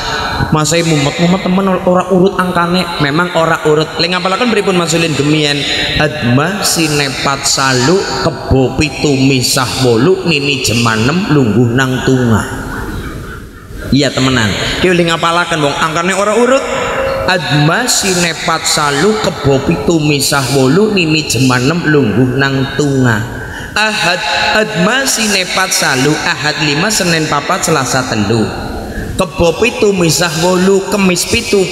Masa mumet mumet temen ora urut angkane? Memang ora urut. Leng apalakan beripun masulin gemian adma sinepat salu kebo pitu misah bolu nini jemanem lungguh nang tunga. Iya temenan. Kau ling apalakan wong angkane ora urut? Adma sinepat salu kebo pitu misah bolu nini jemanem lungguh nang tunga Ahad Adma sinepat salu Ahad lima Senin papat Selasa telu. Kebo pitu misah wolu Kemis pitu.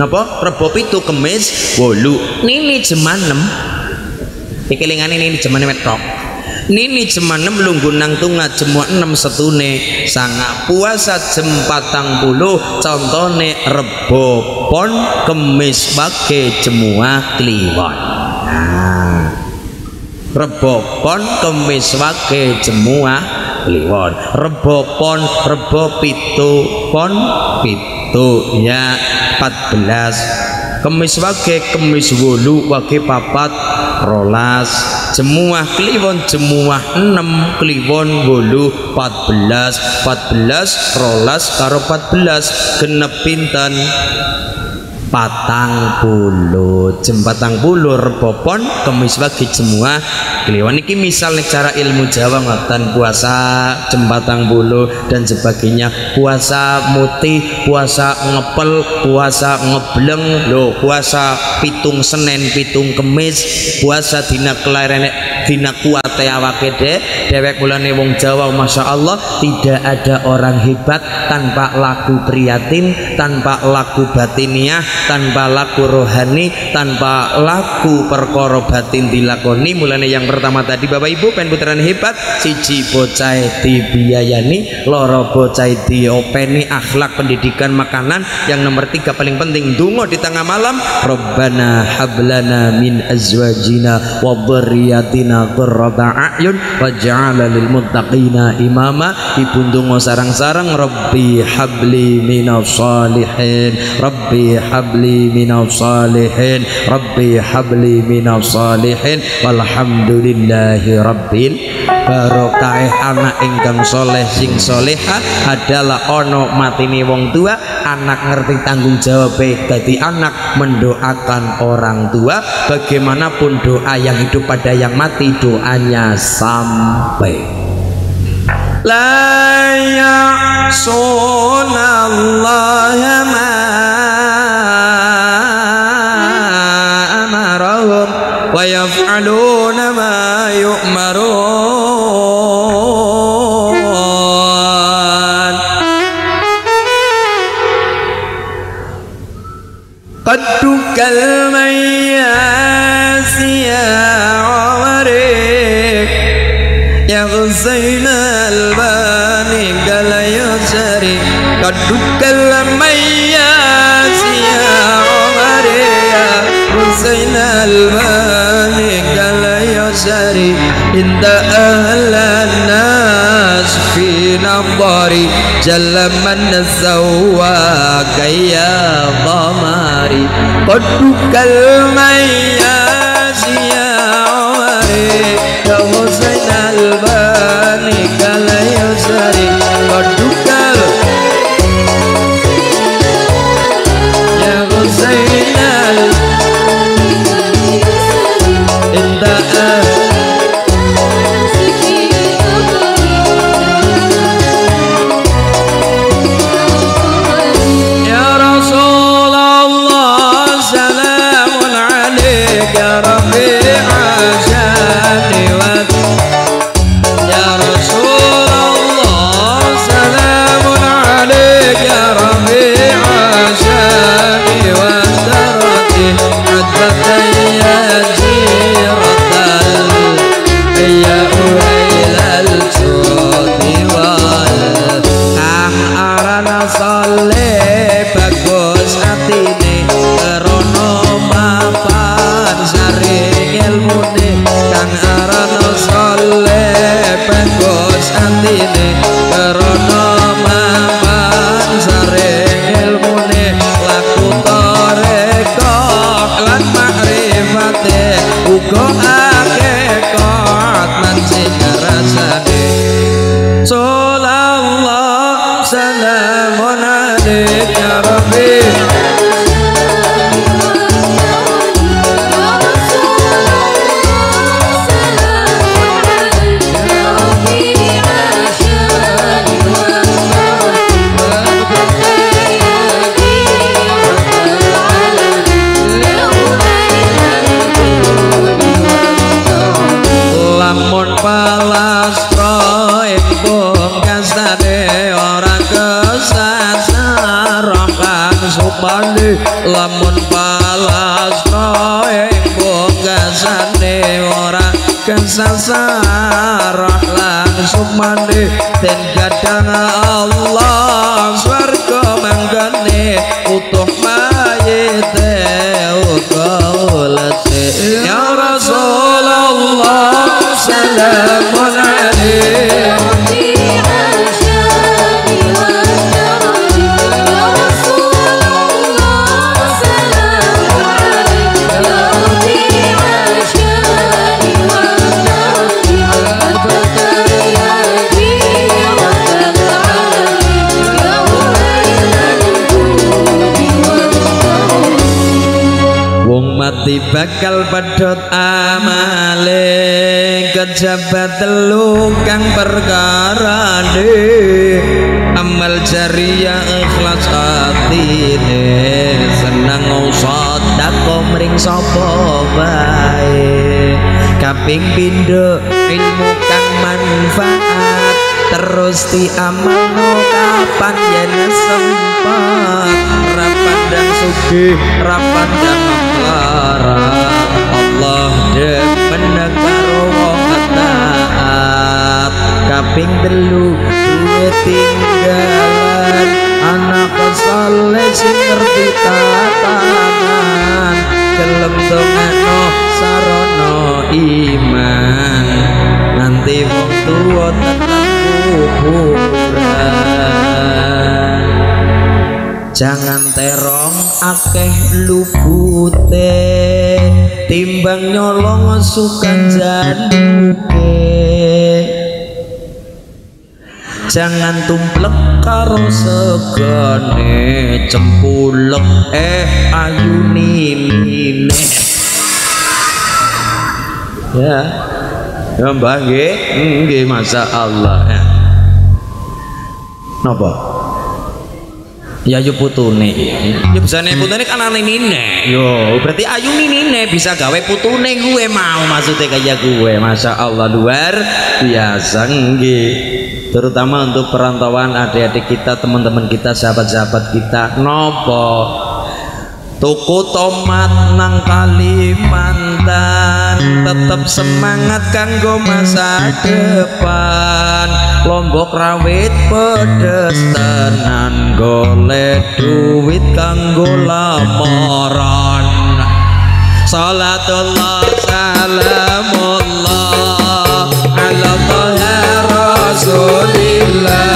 Napa? Rebo pitu Kemis wolu. Nini jemanem Pikilingan ini jemanem metrok Nini jemanem lunggu nang tunga jemua enam setune. Sanga puasa jem patang puluh contone rebo pon kemis bage jemua kliwon. Nah rebo pon kemis wage jemuah kliwon rebo pon rebo pitu pon pitu ya 14 kemis wage kemis wolu wage papat rolas. Jemuah kliwon jemuah 6 kliwon wolu 14 14 rolas karo 14 genep pinten patang puluh. Jam patang puluh kemis bagi semua keliwan ini misal cara ilmu Jawa ngoten puasa jam patang puluh dan sebagainya. Puasa muti puasa ngepel puasa ngebleng. Lo puasa pitung Senin pitung Kemis. Puasa dina kelahiran dina kuate awake de. Dewek mulane wong Jawa Masya Allah tidak ada orang hebat tanpa lagu priatin tanpa lagu batiniah tanpa laku rohani tanpa laku perkara batin dilakoni. Mulane yang pertama tadi Bapak Ibu pen putaran hebat siji bocah dibiayani loro bocah diopeni akhlak pendidikan makanan. Yang nomor tiga paling penting dungo di tengah malam Rabbana hablana min azwajina wa dhurriyyatina qurrata a'yun waj'alna lil muttaqina imama. Ipundungo sarang-sarang Rabbi habli minas salihin Rabbi habli habli minas salihin. Rabbi habli minas salihin. Walhamdulillahi rabbil barokah. Anak ingkang soleh sing soleha adalah ono matini wong tua. Anak ngerti tanggung jawab dadi anak mendoakan orang tua. Bagaimanapun doa yang hidup pada yang mati doanya sampai. La ya'sunallaha ma يفعلون ما يؤمرون. قدك المياس يا عمري غزينا الباني قال يا شري قدك المياس हमारी जल मन सौआ गैया हमारी पटुकल मैया साल bakal pedhot amale. Kejabat telu kang perkarane. Amal jariah ikhlas atine. Seneng sedekah mring sapa bae kaping pindho ilmu kang manfaat. Terus diamalno kapan yen sempat sugih rapandang melarat Allah demen karo wong taat kaping telu duwe tinggalan. Anak saleh sing ngerti tatanan. Gelem dongano sarana iman. Nanti wong tuwa tetap kuburan. Jangan terong akeh lupute timbang nyolong sukan janduke jangan tumplek karo segane cempulek. Eh ayu nini ya ya mbah nggih. Nggih masa Allah. Ya napa ya ayu putune. Ya bisa nih putune kan aneh nine. Yo berarti ayu nine bisa gawe putune gue mau maksudnya kayak gue masya Allah luar biasa nggih. Terutama untuk perantauan adik-adik kita teman-teman kita sahabat-sahabat kita. Nopo? Tuku tomat nang Kalimantan tetap semangat kanggo masa depan. Lombok rawit pedes tenan golek duit kanggo lamoran salatullah salamullah ala rasulillah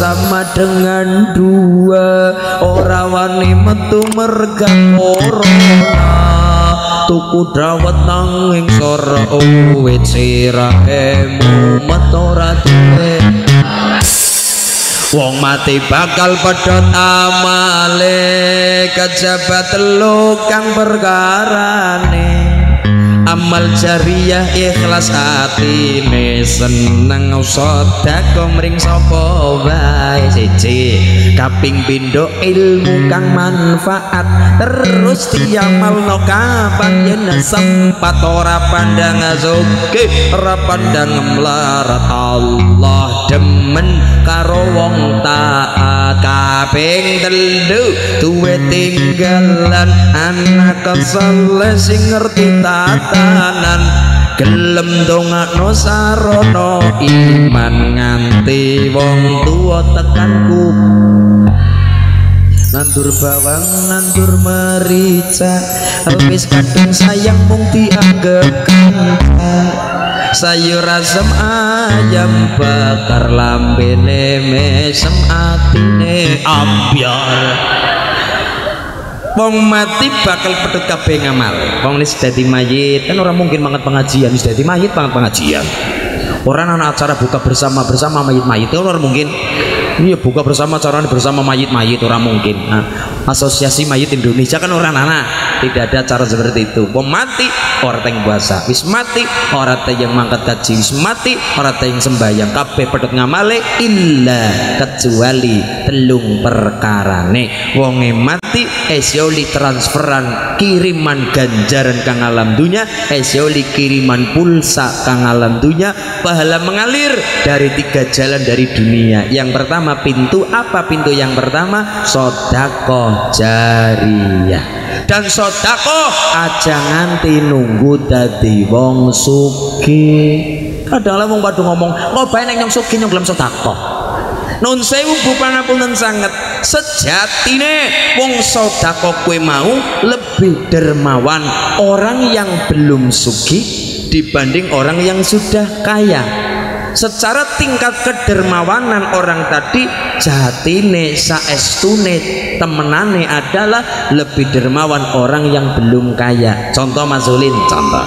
sama dengan dua orang wani metu merga corona tuku dawet nanging sora uwit sirahemu metora duwe. Wong mati bakal pedot amale kejabat telu kang perkarane amal jariah ikhlas hatine seneng sedekah mring sapa wae. Siji kaping pindho ilmu kang manfaat terus diamalno kapan yen sempat ora pandang azuke ora pandang melarat Allah demen karo wong taat kaping telu duwe tinggalan anak saleh sing ngerti tatanan gelem dongakno sarana iman nganti wong tuwa tekanku. Nandur bawang nandur merica wis kadung sayang mung dianggep kanca sayur asem ayam bakar lambene mesem atine ambyar Wong mati bakal pedut kabeh ngamal. Wong wis dadi mayit kan orang mungkin banget pengajian, wis dadi mayit banget pengajian. Orang anak acara buka bersama bersama mayit-mayit orang mungkin iya buka bersama caranya bersama mayit-mayit orang mungkin. Nah, Asosiasi Mayit Indonesia kan orang anak. Tidak ada cara seperti itu. Mati orang yang puasa, wis mati orang yang mangkat kaji, wis mati orang yang sembahyang. Kabeh pedut ngamale illa kecuali telung perkarane. Wonge mati esioli transferan kiriman ganjaran kang alam dunya esioli kiriman pulsa kang alam dunya. Pahala mengalir dari tiga jalan dari dunia. Yang pertama pintu apa? Pintu yang pertama sodako jariyah dan sodako aja nganti nunggu dadi wong suki kadang lah wong padha ngomong kok bae nek nyong suki nyong gelem sodako Nun sewu bupanapun sangat sejatine wong sodako kue mau lebih dermawan orang yang belum sugi dibanding orang yang sudah kaya secara tingkat kedermawanan orang tadi jatine saestune temenane adalah lebih dermawan orang yang belum kaya. Contoh Mazulin contoh.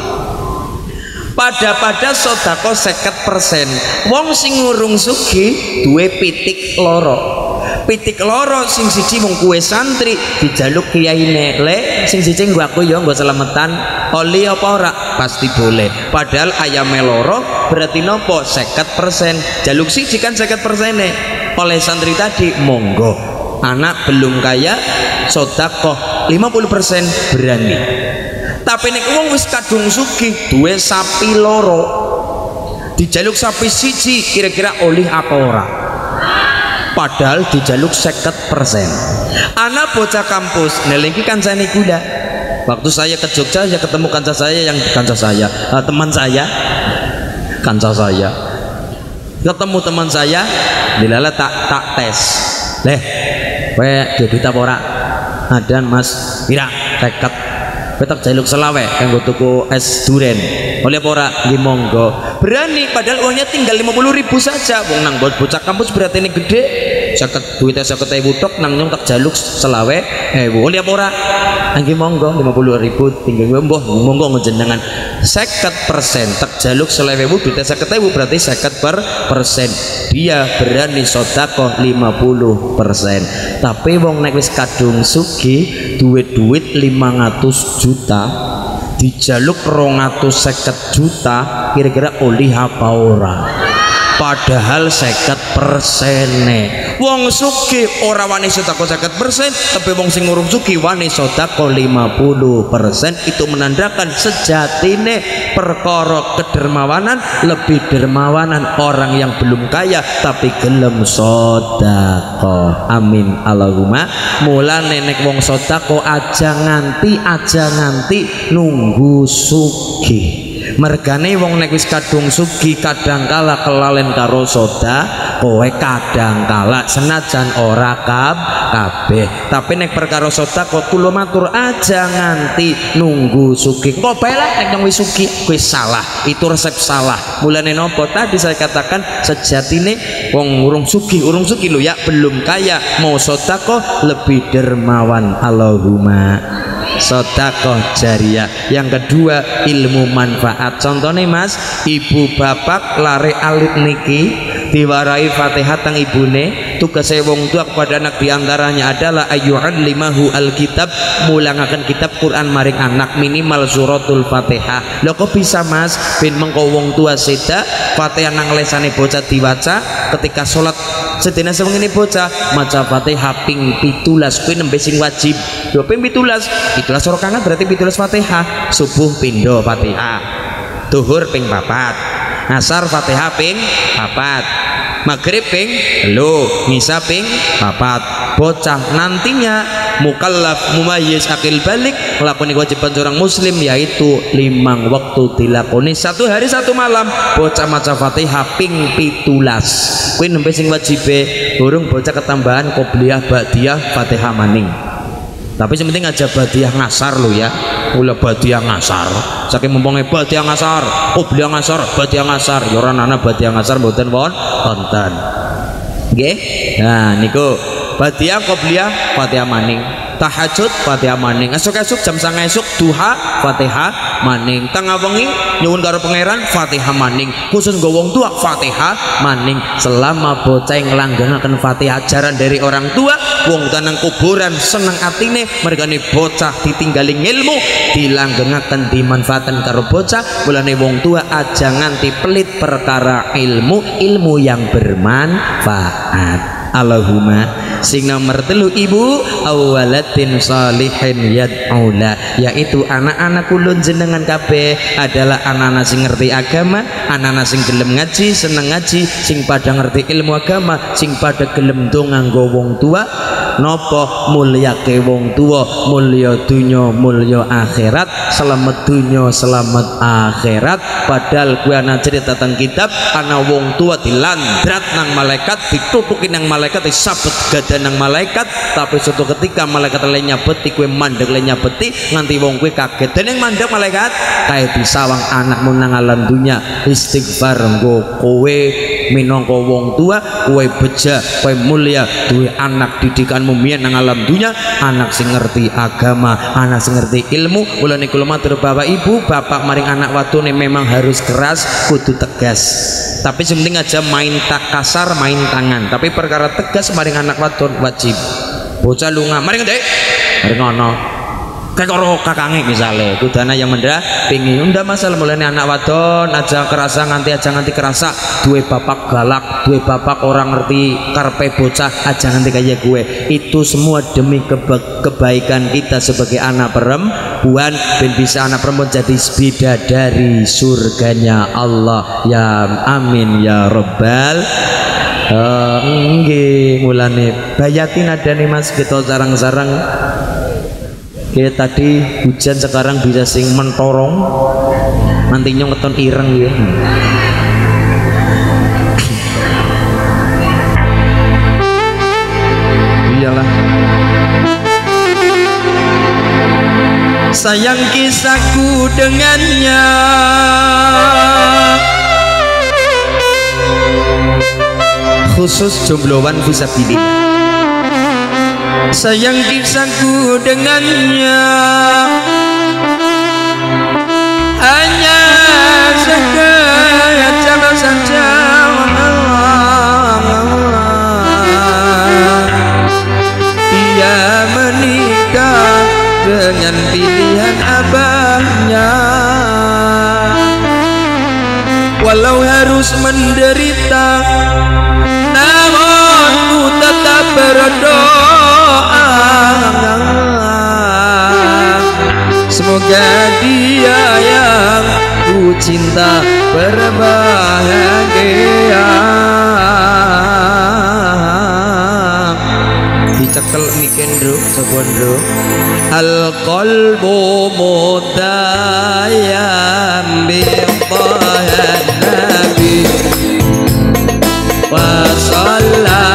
Pada pada sodako seket persen. Wong sing ngurung sugi duwe pitik loro pitik loro sing siji mung kue santri dijaluk kiyaine le sing siji gua aku ya gua selamatan oli apa ora? Pasti boleh. Padahal ayam loro berarti nopo? Seket persen. Jaluk siji kan seket persen oleh santri tadi monggo. Anak belum kaya sodako 50% berani. Tapi nek wong wis kadung sugih duwe sapi loro. Dijaluk sapi siji kira-kira oleh apa ora padahal dijaluk seket persen. Anak bocah kampus nelingi kancane kuda waktu saya ke Jogja saya ketemu kanca saya yang kanca saya. Uh, teman saya. Kanca saya. Ketemu teman saya dilala tak tak tes. Leh we jadi tak ora? Adan mas. Pira seket petak jaluk selawe kanggo tuku es duren. Oleh apa ora? Nggih monggo. Berani padahal uangnya tinggal 50 ribu saja. Wong nang bocah kampus berarti ini gede seket duitnya seket ewu tok nang nyong tak jaluk selawe ewu. Oleh apa ora? Nggih monggo 50 ribu tinggal mbah monggo njenengan seket persen tak jaluk selawe ewu duitnya seket ewu berarti seket per persen. Dia berani sodako 50 persen. Tapi wong nek wis kadung sugi duit duit 500 juta dijaluk 250 juta kira-kira oleh apa ora padahal seket persene. Wong suki ora wani sodako seket persen tapi wong sing ngurung suki wani sodako 50 persen. Itu menandakan sejatine perkara kedermawanan lebih dermawanan orang yang belum kaya tapi gelem sodako amin. Allahumma mula nenek wong sodako aja nganti aja nganti nunggu suki mergane wong nek wis kadung sugi kadang kala kelalen karo soda kowe kadang kala senajan ora kab kabeh. Tapi nek perkara soda kok kula matur aja nganti nunggu sugi. Kok bae lah nek wis sugi? Kowe salah. Itu resep salah. Mulane nopo tadi saya katakan sejatine wong urung sugi urung sugi lo ya belum kaya. Mau sodako lebih dermawan. Allahumma sodakoh jariah. Yang kedua ilmu manfaat. Contohnya mas ibu bapak lari alit niki diwarai fatihah tang ibune tugas wong tua kepada anak di antaranya adalah ayu'an limahu alkitab mulangakan kitab Quran maring anak minimal suratul fatihah. Lo kok bisa mas? Bin mengko wong tua seda fatihah nang lesane bocah diwaca ketika sholat sedina ini bocah maca fatihah ping pitulas kuwi nembe wajib. Dua ping pitulas pitulas rokangan berarti pitulas fatihah. Subuh pindo fatihah tuhur ping papat asar fatihah ping papat maghrib ping lo ngisa ping papat. Bocah nantinya mukallaf mumayyiz akil balik ngelakoni kewajiban seorang muslim yaitu limang waktu dilakoni. Satu hari satu malam bocah maca fatihah ping pitulas. Kuwi nembe sing wajibe burung bocah ketambahan qobliyah ba'diyah fatihah maning tapi yang penting aja badiah ngasar lo ya. Ula badiah ngasar. Saking mumpungnya badiah ngasar. Oh beliau ngasar badiah ngasar. Yoran ya anak badiah ngasar mboten won. Wonten. Nggih? Nah niku. Badiah qobliyah fatihah maning tahajud Fatihah maning. Esok-esok jam sang esok duha Fatihah maning. Tengah wengi nyuwun karo pangeran Fatihah maning. Khusus gowong tua Fatihah maning. Selama bocah yang langgangaken Fatihah ajaran dari orang tua wong tanang kuburan seneng atine. Nih bocah ditinggali ilmu dilanggengaken dimanfaatkan karo bocah. Mulane wong tua aja nganti pelit perkara ilmu ilmu yang bermanfaat. Allahumma sing nomor telu ibu awalatin salihin yad'ula yaitu anak-anak kulun jenengan kabeh adalah anak-anak sing ngerti agama anak-anak sing gelem ngaji seneng ngaji sing pada ngerti ilmu agama sing pada gelem dongang wong tua. Nopo mulia ke wong tua? Mulia dunya mulia akhirat. Selamat dunya selamat akhirat. Padahal gue anak cerita tentang kitab anak wong tua dilandrat nang malaikat ditutukin nang malaikat disabet gada nang malaikat tapi suatu ketika malaikat lainnya beti kue mandek lainnya beti nganti wong kue kaget. Dan yang mandek malaikat kayak disawang anakmu nang alam dunia istighfar nggo kowe minangka wong tua kowe beja kowe mulia duwe anak didikan mumian nang alam dunia anak sing ngerti agama anak sing ngerti ilmu. Mulane kula bapak ibu bapak maring anak watune memang harus keras kudu tegas. Tapi penting aja main tak kasar main tangan. Tapi perkara tegas maring anak watun wajib. Bocah lunga. Mari ngedek mari ngono. Kayak karo kakange misalnya kudana yang mendra pingin unda masalah mulai anak wadon aja kerasa nganti aja nganti kerasa. Dua bapak galak dua bapak orang ngerti karpe bocah aja nganti kayak gue. Itu semua demi keba kebaikan kita sebagai anak perempuan. Dan bisa anak perempuan jadi beda dari surganya Allah. Ya amin ya robbal Uh, mulane. Bayatin ada nih mas kita sarang-sarang. Ya tadi hujan sekarang bisa sing mentorong. Nantinya ngeton ireng ya iyalah. Sayang kisahku dengannya khusus jombloan visabilillah sayang kisahku dengannya. Hanya sekedar saja ia menikah dengan pilihan abahnya. Walau harus menderita Semoga dia yang ku cinta berbahagia. Dicekel mikir Nduk sapa nduk Al qalbu mutayyam bi nabi. Wa salla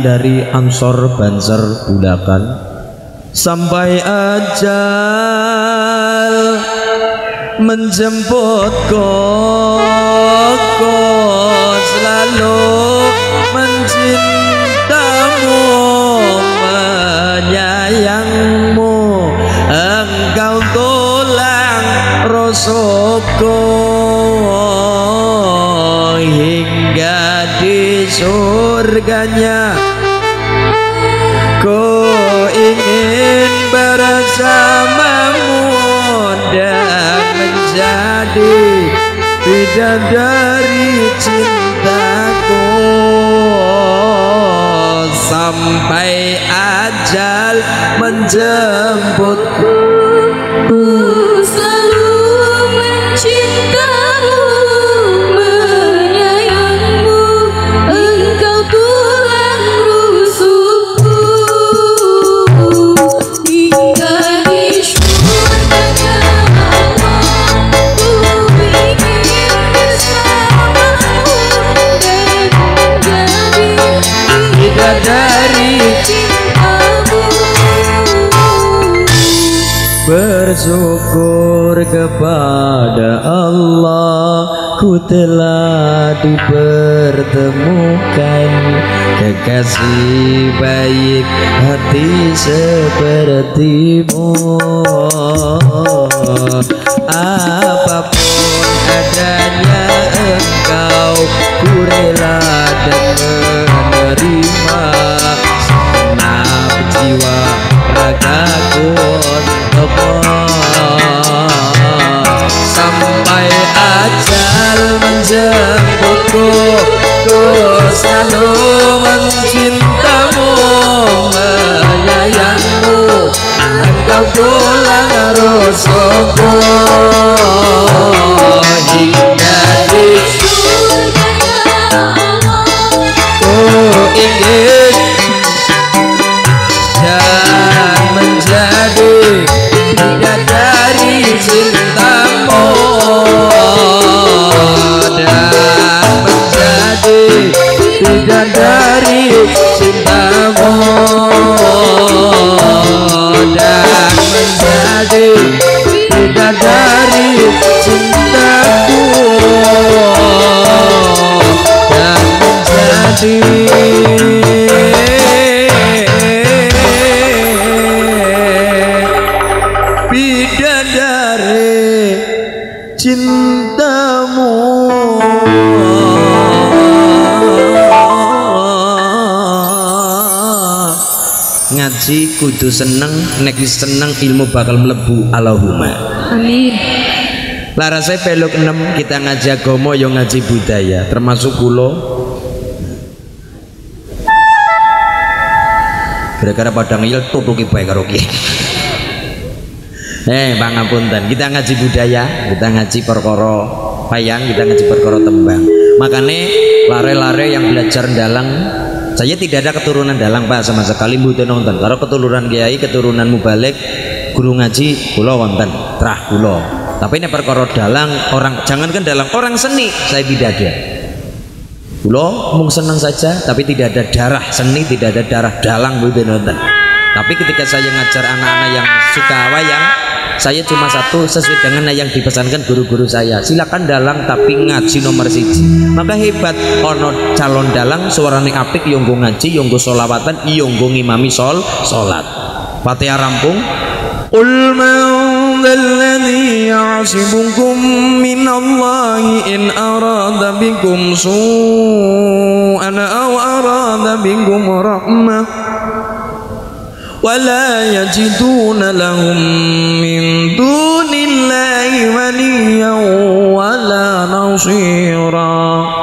Dari Ansor Banser Bulakan Sampai ajal menjemput koko selalu menjadi bidadari cintaku sampai ajal menjemputku. Bidadari cintamu. Bersyukur kepada Allah Ku telah dipertemukan Kekasih baik hati sepertimu Apa pun adanya engkau Ku rela sampai ajal menjemputku ku selalu mencintamu menyayangmu engkau di surga ya ku ingin cintamu. Dan menjadi tidak dari ngaji kudu seneng nek seneng ilmu bakal mlebu Allahumma Amin. Lara saya peluk 6 kita ngaji agama yo ngaji budaya termasuk kulo gara-gara pada ngil tutuki bae karo Eh, pangapunten. Kita ngaji budaya, kita ngaji perkara wayang, kita ngaji perkara tembang. Makanya lare-lare yang belajar dalang saya tidak ada keturunan dalang Pak sama sekali mboten nonton. Kalau keturunan kiai, keturunan mubalik, guru ngaji kula wonten, trah kula. Tapi ini perkara dalang orang jangankan dalang orang seni saya tidak ada. Kula mung senang saja tapi tidak ada darah seni, tidak ada darah dalang mboten nonton. Tapi ketika saya ngajar anak-anak yang suka wayang, saya cuma satu sesuai dengan yang dipesankan guru-guru saya. Silakan dalang tapi ngaji nomor siji. Maka hebat ono calon dalang suarane apik yo nggo ngaji, yo nggo solawatan, yo nggo ngimami sol salat. Fatihah rampung. Qul man الذي يعصمكم من الله إن أراد بكم سوءا أو أراد بكم رحمة ولا يجدون لهم من دون الله وليا ولا نصيرا.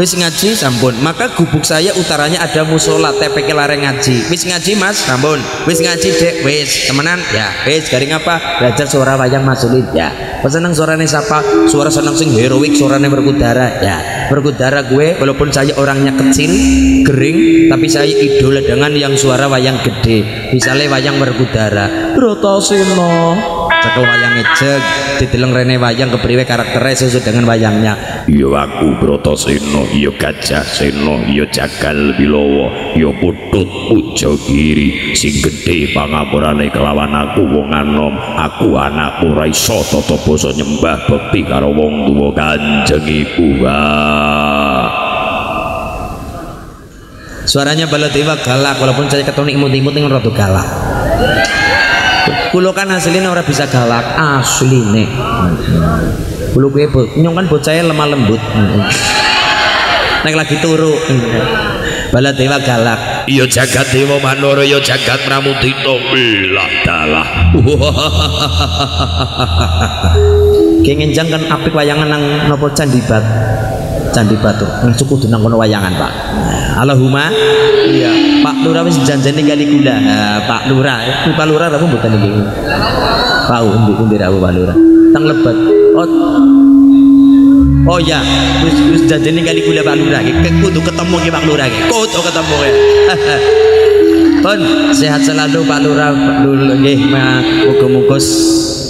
Wis ngaji sampun, maka gubuk saya utaranya ada musola TPK lareng ngaji. Wis ngaji Mas, sampun. Wis ngaji Dek, wis temenan ya. Wis garing apa? Belajar suara wayang Mas Sulit ya. Peseneng suarane siapa? Suara seneng sing heroik, suarane berkudara ya. Berkudara gue walaupun saya orangnya kecil, kering, tapi saya idola dengan yang suara wayang gede. Misalnya wayang berkudara. Brotosino cekel wayang ngejek dideleng rene wayang kepriwe karakternya sesuai dengan wayangnya. Yo aku Brotoseno, yo Gajah Seno, yo Jagal Bilowo, yo Putut Ujo Giri, sing gedhe pangapurane kelawan aku wong anom, aku anakmu ra iso tata basa nyembah bekti karo wong tuwa Kanjeng Ibu. Suaranya baladewa galak walaupun saya ketemu imut-imut yang rada galak kulo kan aslinya orang bisa galak asline kulo gue bot nyong kan bocahnya lemah lembut. Naik lagi turu baladewa galak. Yo jagat dewa manoro, yo jagat pramudita, belah dalah. kengenjang kan apik wayangan nang nopo candi bat candi batu. Nang suku dunang kono wayangan pak. Allahumma. Iya. Pak Lurah wis janjane kali gula Nah, Pak Lurah. Pak Lurah apa mboten iki Pak umbi umbi rawu Pak Lurah? Tang lebat. Oh. Oh ya, wis wis janjane kali gula Pak Lurah. Kudu ketemu ki Pak Lurah iki. Kudu ketemu Pun sehat selalu Pak Lurah. Nggih muga-muga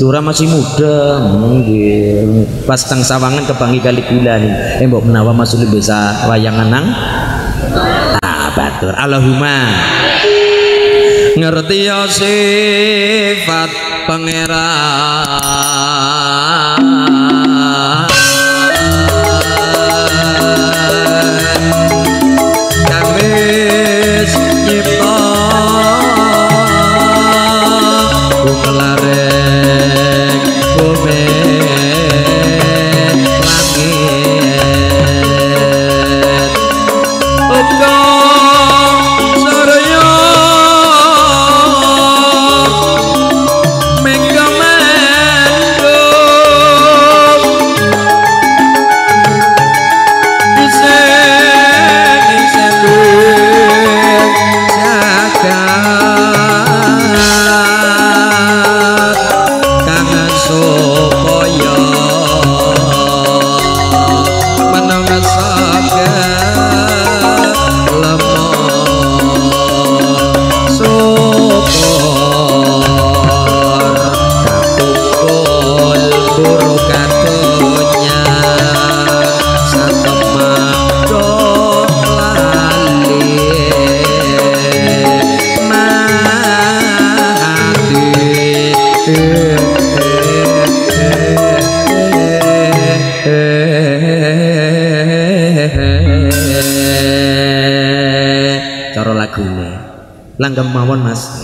Lurah masih muda. Nggih. Pas teng sawangan kebangi kali gula nih. Eh mbok menawa masuk bisa wayangan nang batur Allahumma. Ngerti ya sifat pangeran langgam mawon mas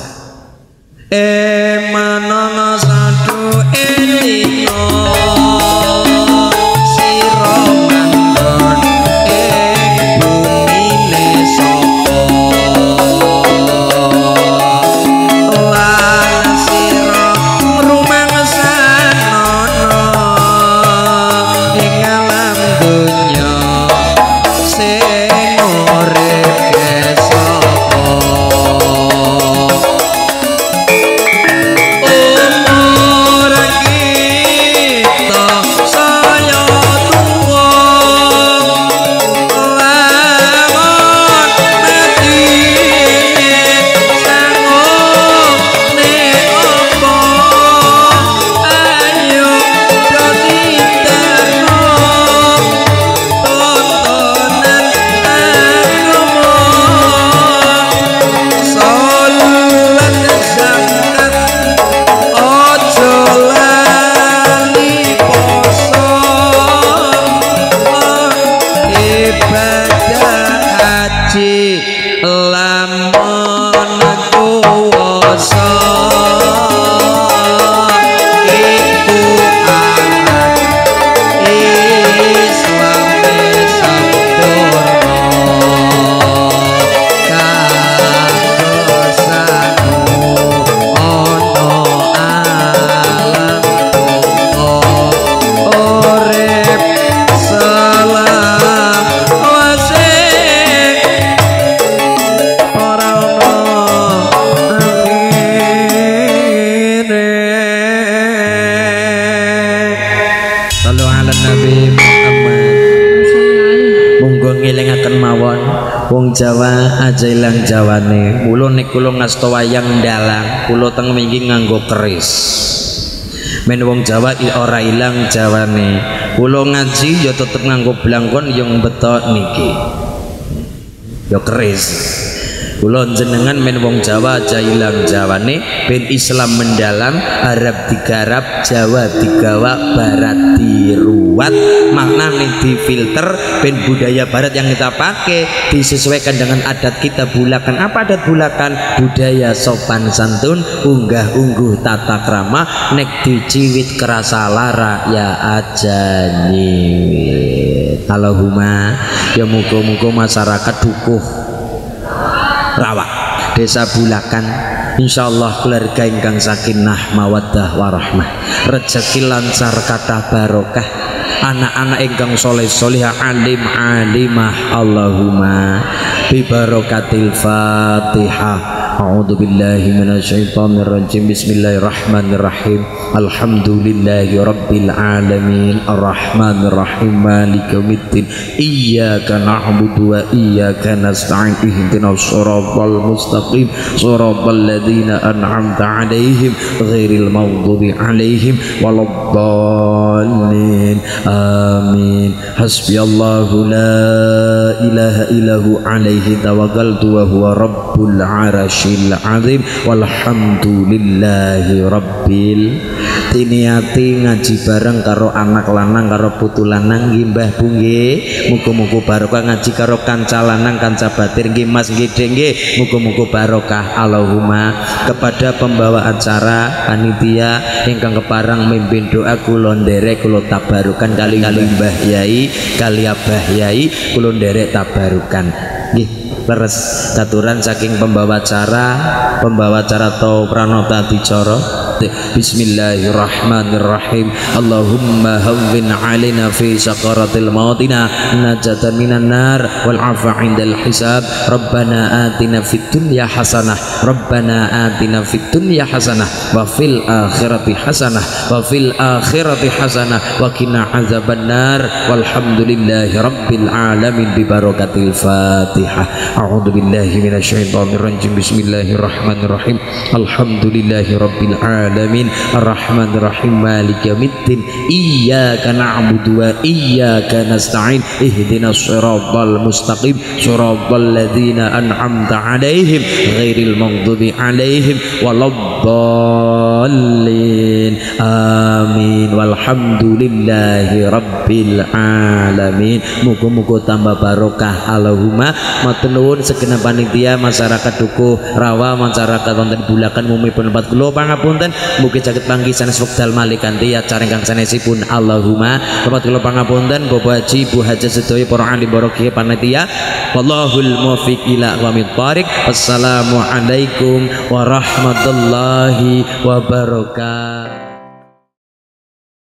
aja ilang jawane. Kula nek kula ngasta wayang ndalang kula teng mriki nganggo keris. Men wong Jawa ora ilang jawane. Kula ngaji ya tetep nganggo blangkon yang beto niki. Ya keris kula jenengan men wong Jawa aja ilang jawane ben Islam mendalam Arab digarap Jawa digawa Barat diruat makna nih difilter ben budaya Barat yang kita pakai disesuaikan dengan adat kita bulakan. Apa adat bulakan? Budaya sopan santun unggah ungguh tata krama nek diciwit kerasa lara ya aja nyiwit Allahumma ya muga-muga masyarakat dukuh rawak desa bulakan. Insyaallah keluarga ingkang sakinah mawaddah warahmah. Rezeki lancar kata barokah. Anak-anak ingkang soleh solihah alim alimah. Allahumma bi barokatil fatihah. A'udzu billahi minasyaitonir rajim Bismillahirrahmanirrahim Alhamdulillahi rabbil alamin Arrahmanir rahim Maliki yaumiddin Iyyaka na'budu wa iyyaka nasta'in Ihdinas siratal mustaqim Siratal ladzina an'amta 'alaihim ghairil maghdubi 'alaihim waladdallin Amin Hasbiyallahu la ilaha illahu 'alaihi tawakkaltu wa huwa rabbul 'arasy arsyil azim walhamdulillahi rabbil tiniati ngaji bareng karo anak lanang karo putu lanang. Nggih Mbah Bu barokah ngaji karo kanca lanang kanca batir. Nggih Mas nggih nggih. Barokah. Allahumma. Kepada pembawa acara panitia ingkang keparang mimpin doa kula nderek kula tabarukan. Kali kali Mbah Yai kali Abah Yai kula nderek tabarukan. Nggih leres. Katuran saking pembawa acara pembawa acara atau pranata dicara Bismillahirrahmanirrahim. Allahumma hawwin alina fi sakaratil mautina najatan minan nar wal afa indal hisab. Rabbana atina fid dunya hasanah. Rabbana atina fid dunya hasanah wa fil akhirati hasanah wa fil akhirati hasanah wa qina azaban nar. Walhamdulillahi rabbil alamin bi barakatil fatihah a'udzu billahi minasyaitonir rajim bismillahirrahmanirrahim. Alhamdulillahi rabbil alamin alamin arrahman rahim malik yaumiddin iyyaka na'budu wa iyyaka nasta'in ihdinas siratal mustaqim siratal ladzina an'amta 'alaihim ghairil maghdubi 'alaihim waladdallin amin walhamdulillahi rabbil alamin muga-muga tambah barokah. Allahumma matur nuwun segenap panitia masyarakat dukuh rawa masyarakat wonten bulakan mumi penempat kula pangapunten mugi saged panggih sanes wekdal malih kanthi acara ingkang sanesipun. Allahumma tempat kula pangapunten Bapak Haji Bu Haji sedaya para alim barokah panitia wallahul muwaffiq ila aqwamit thariq wassalamu alaikum warahmatullahi wabarakatuh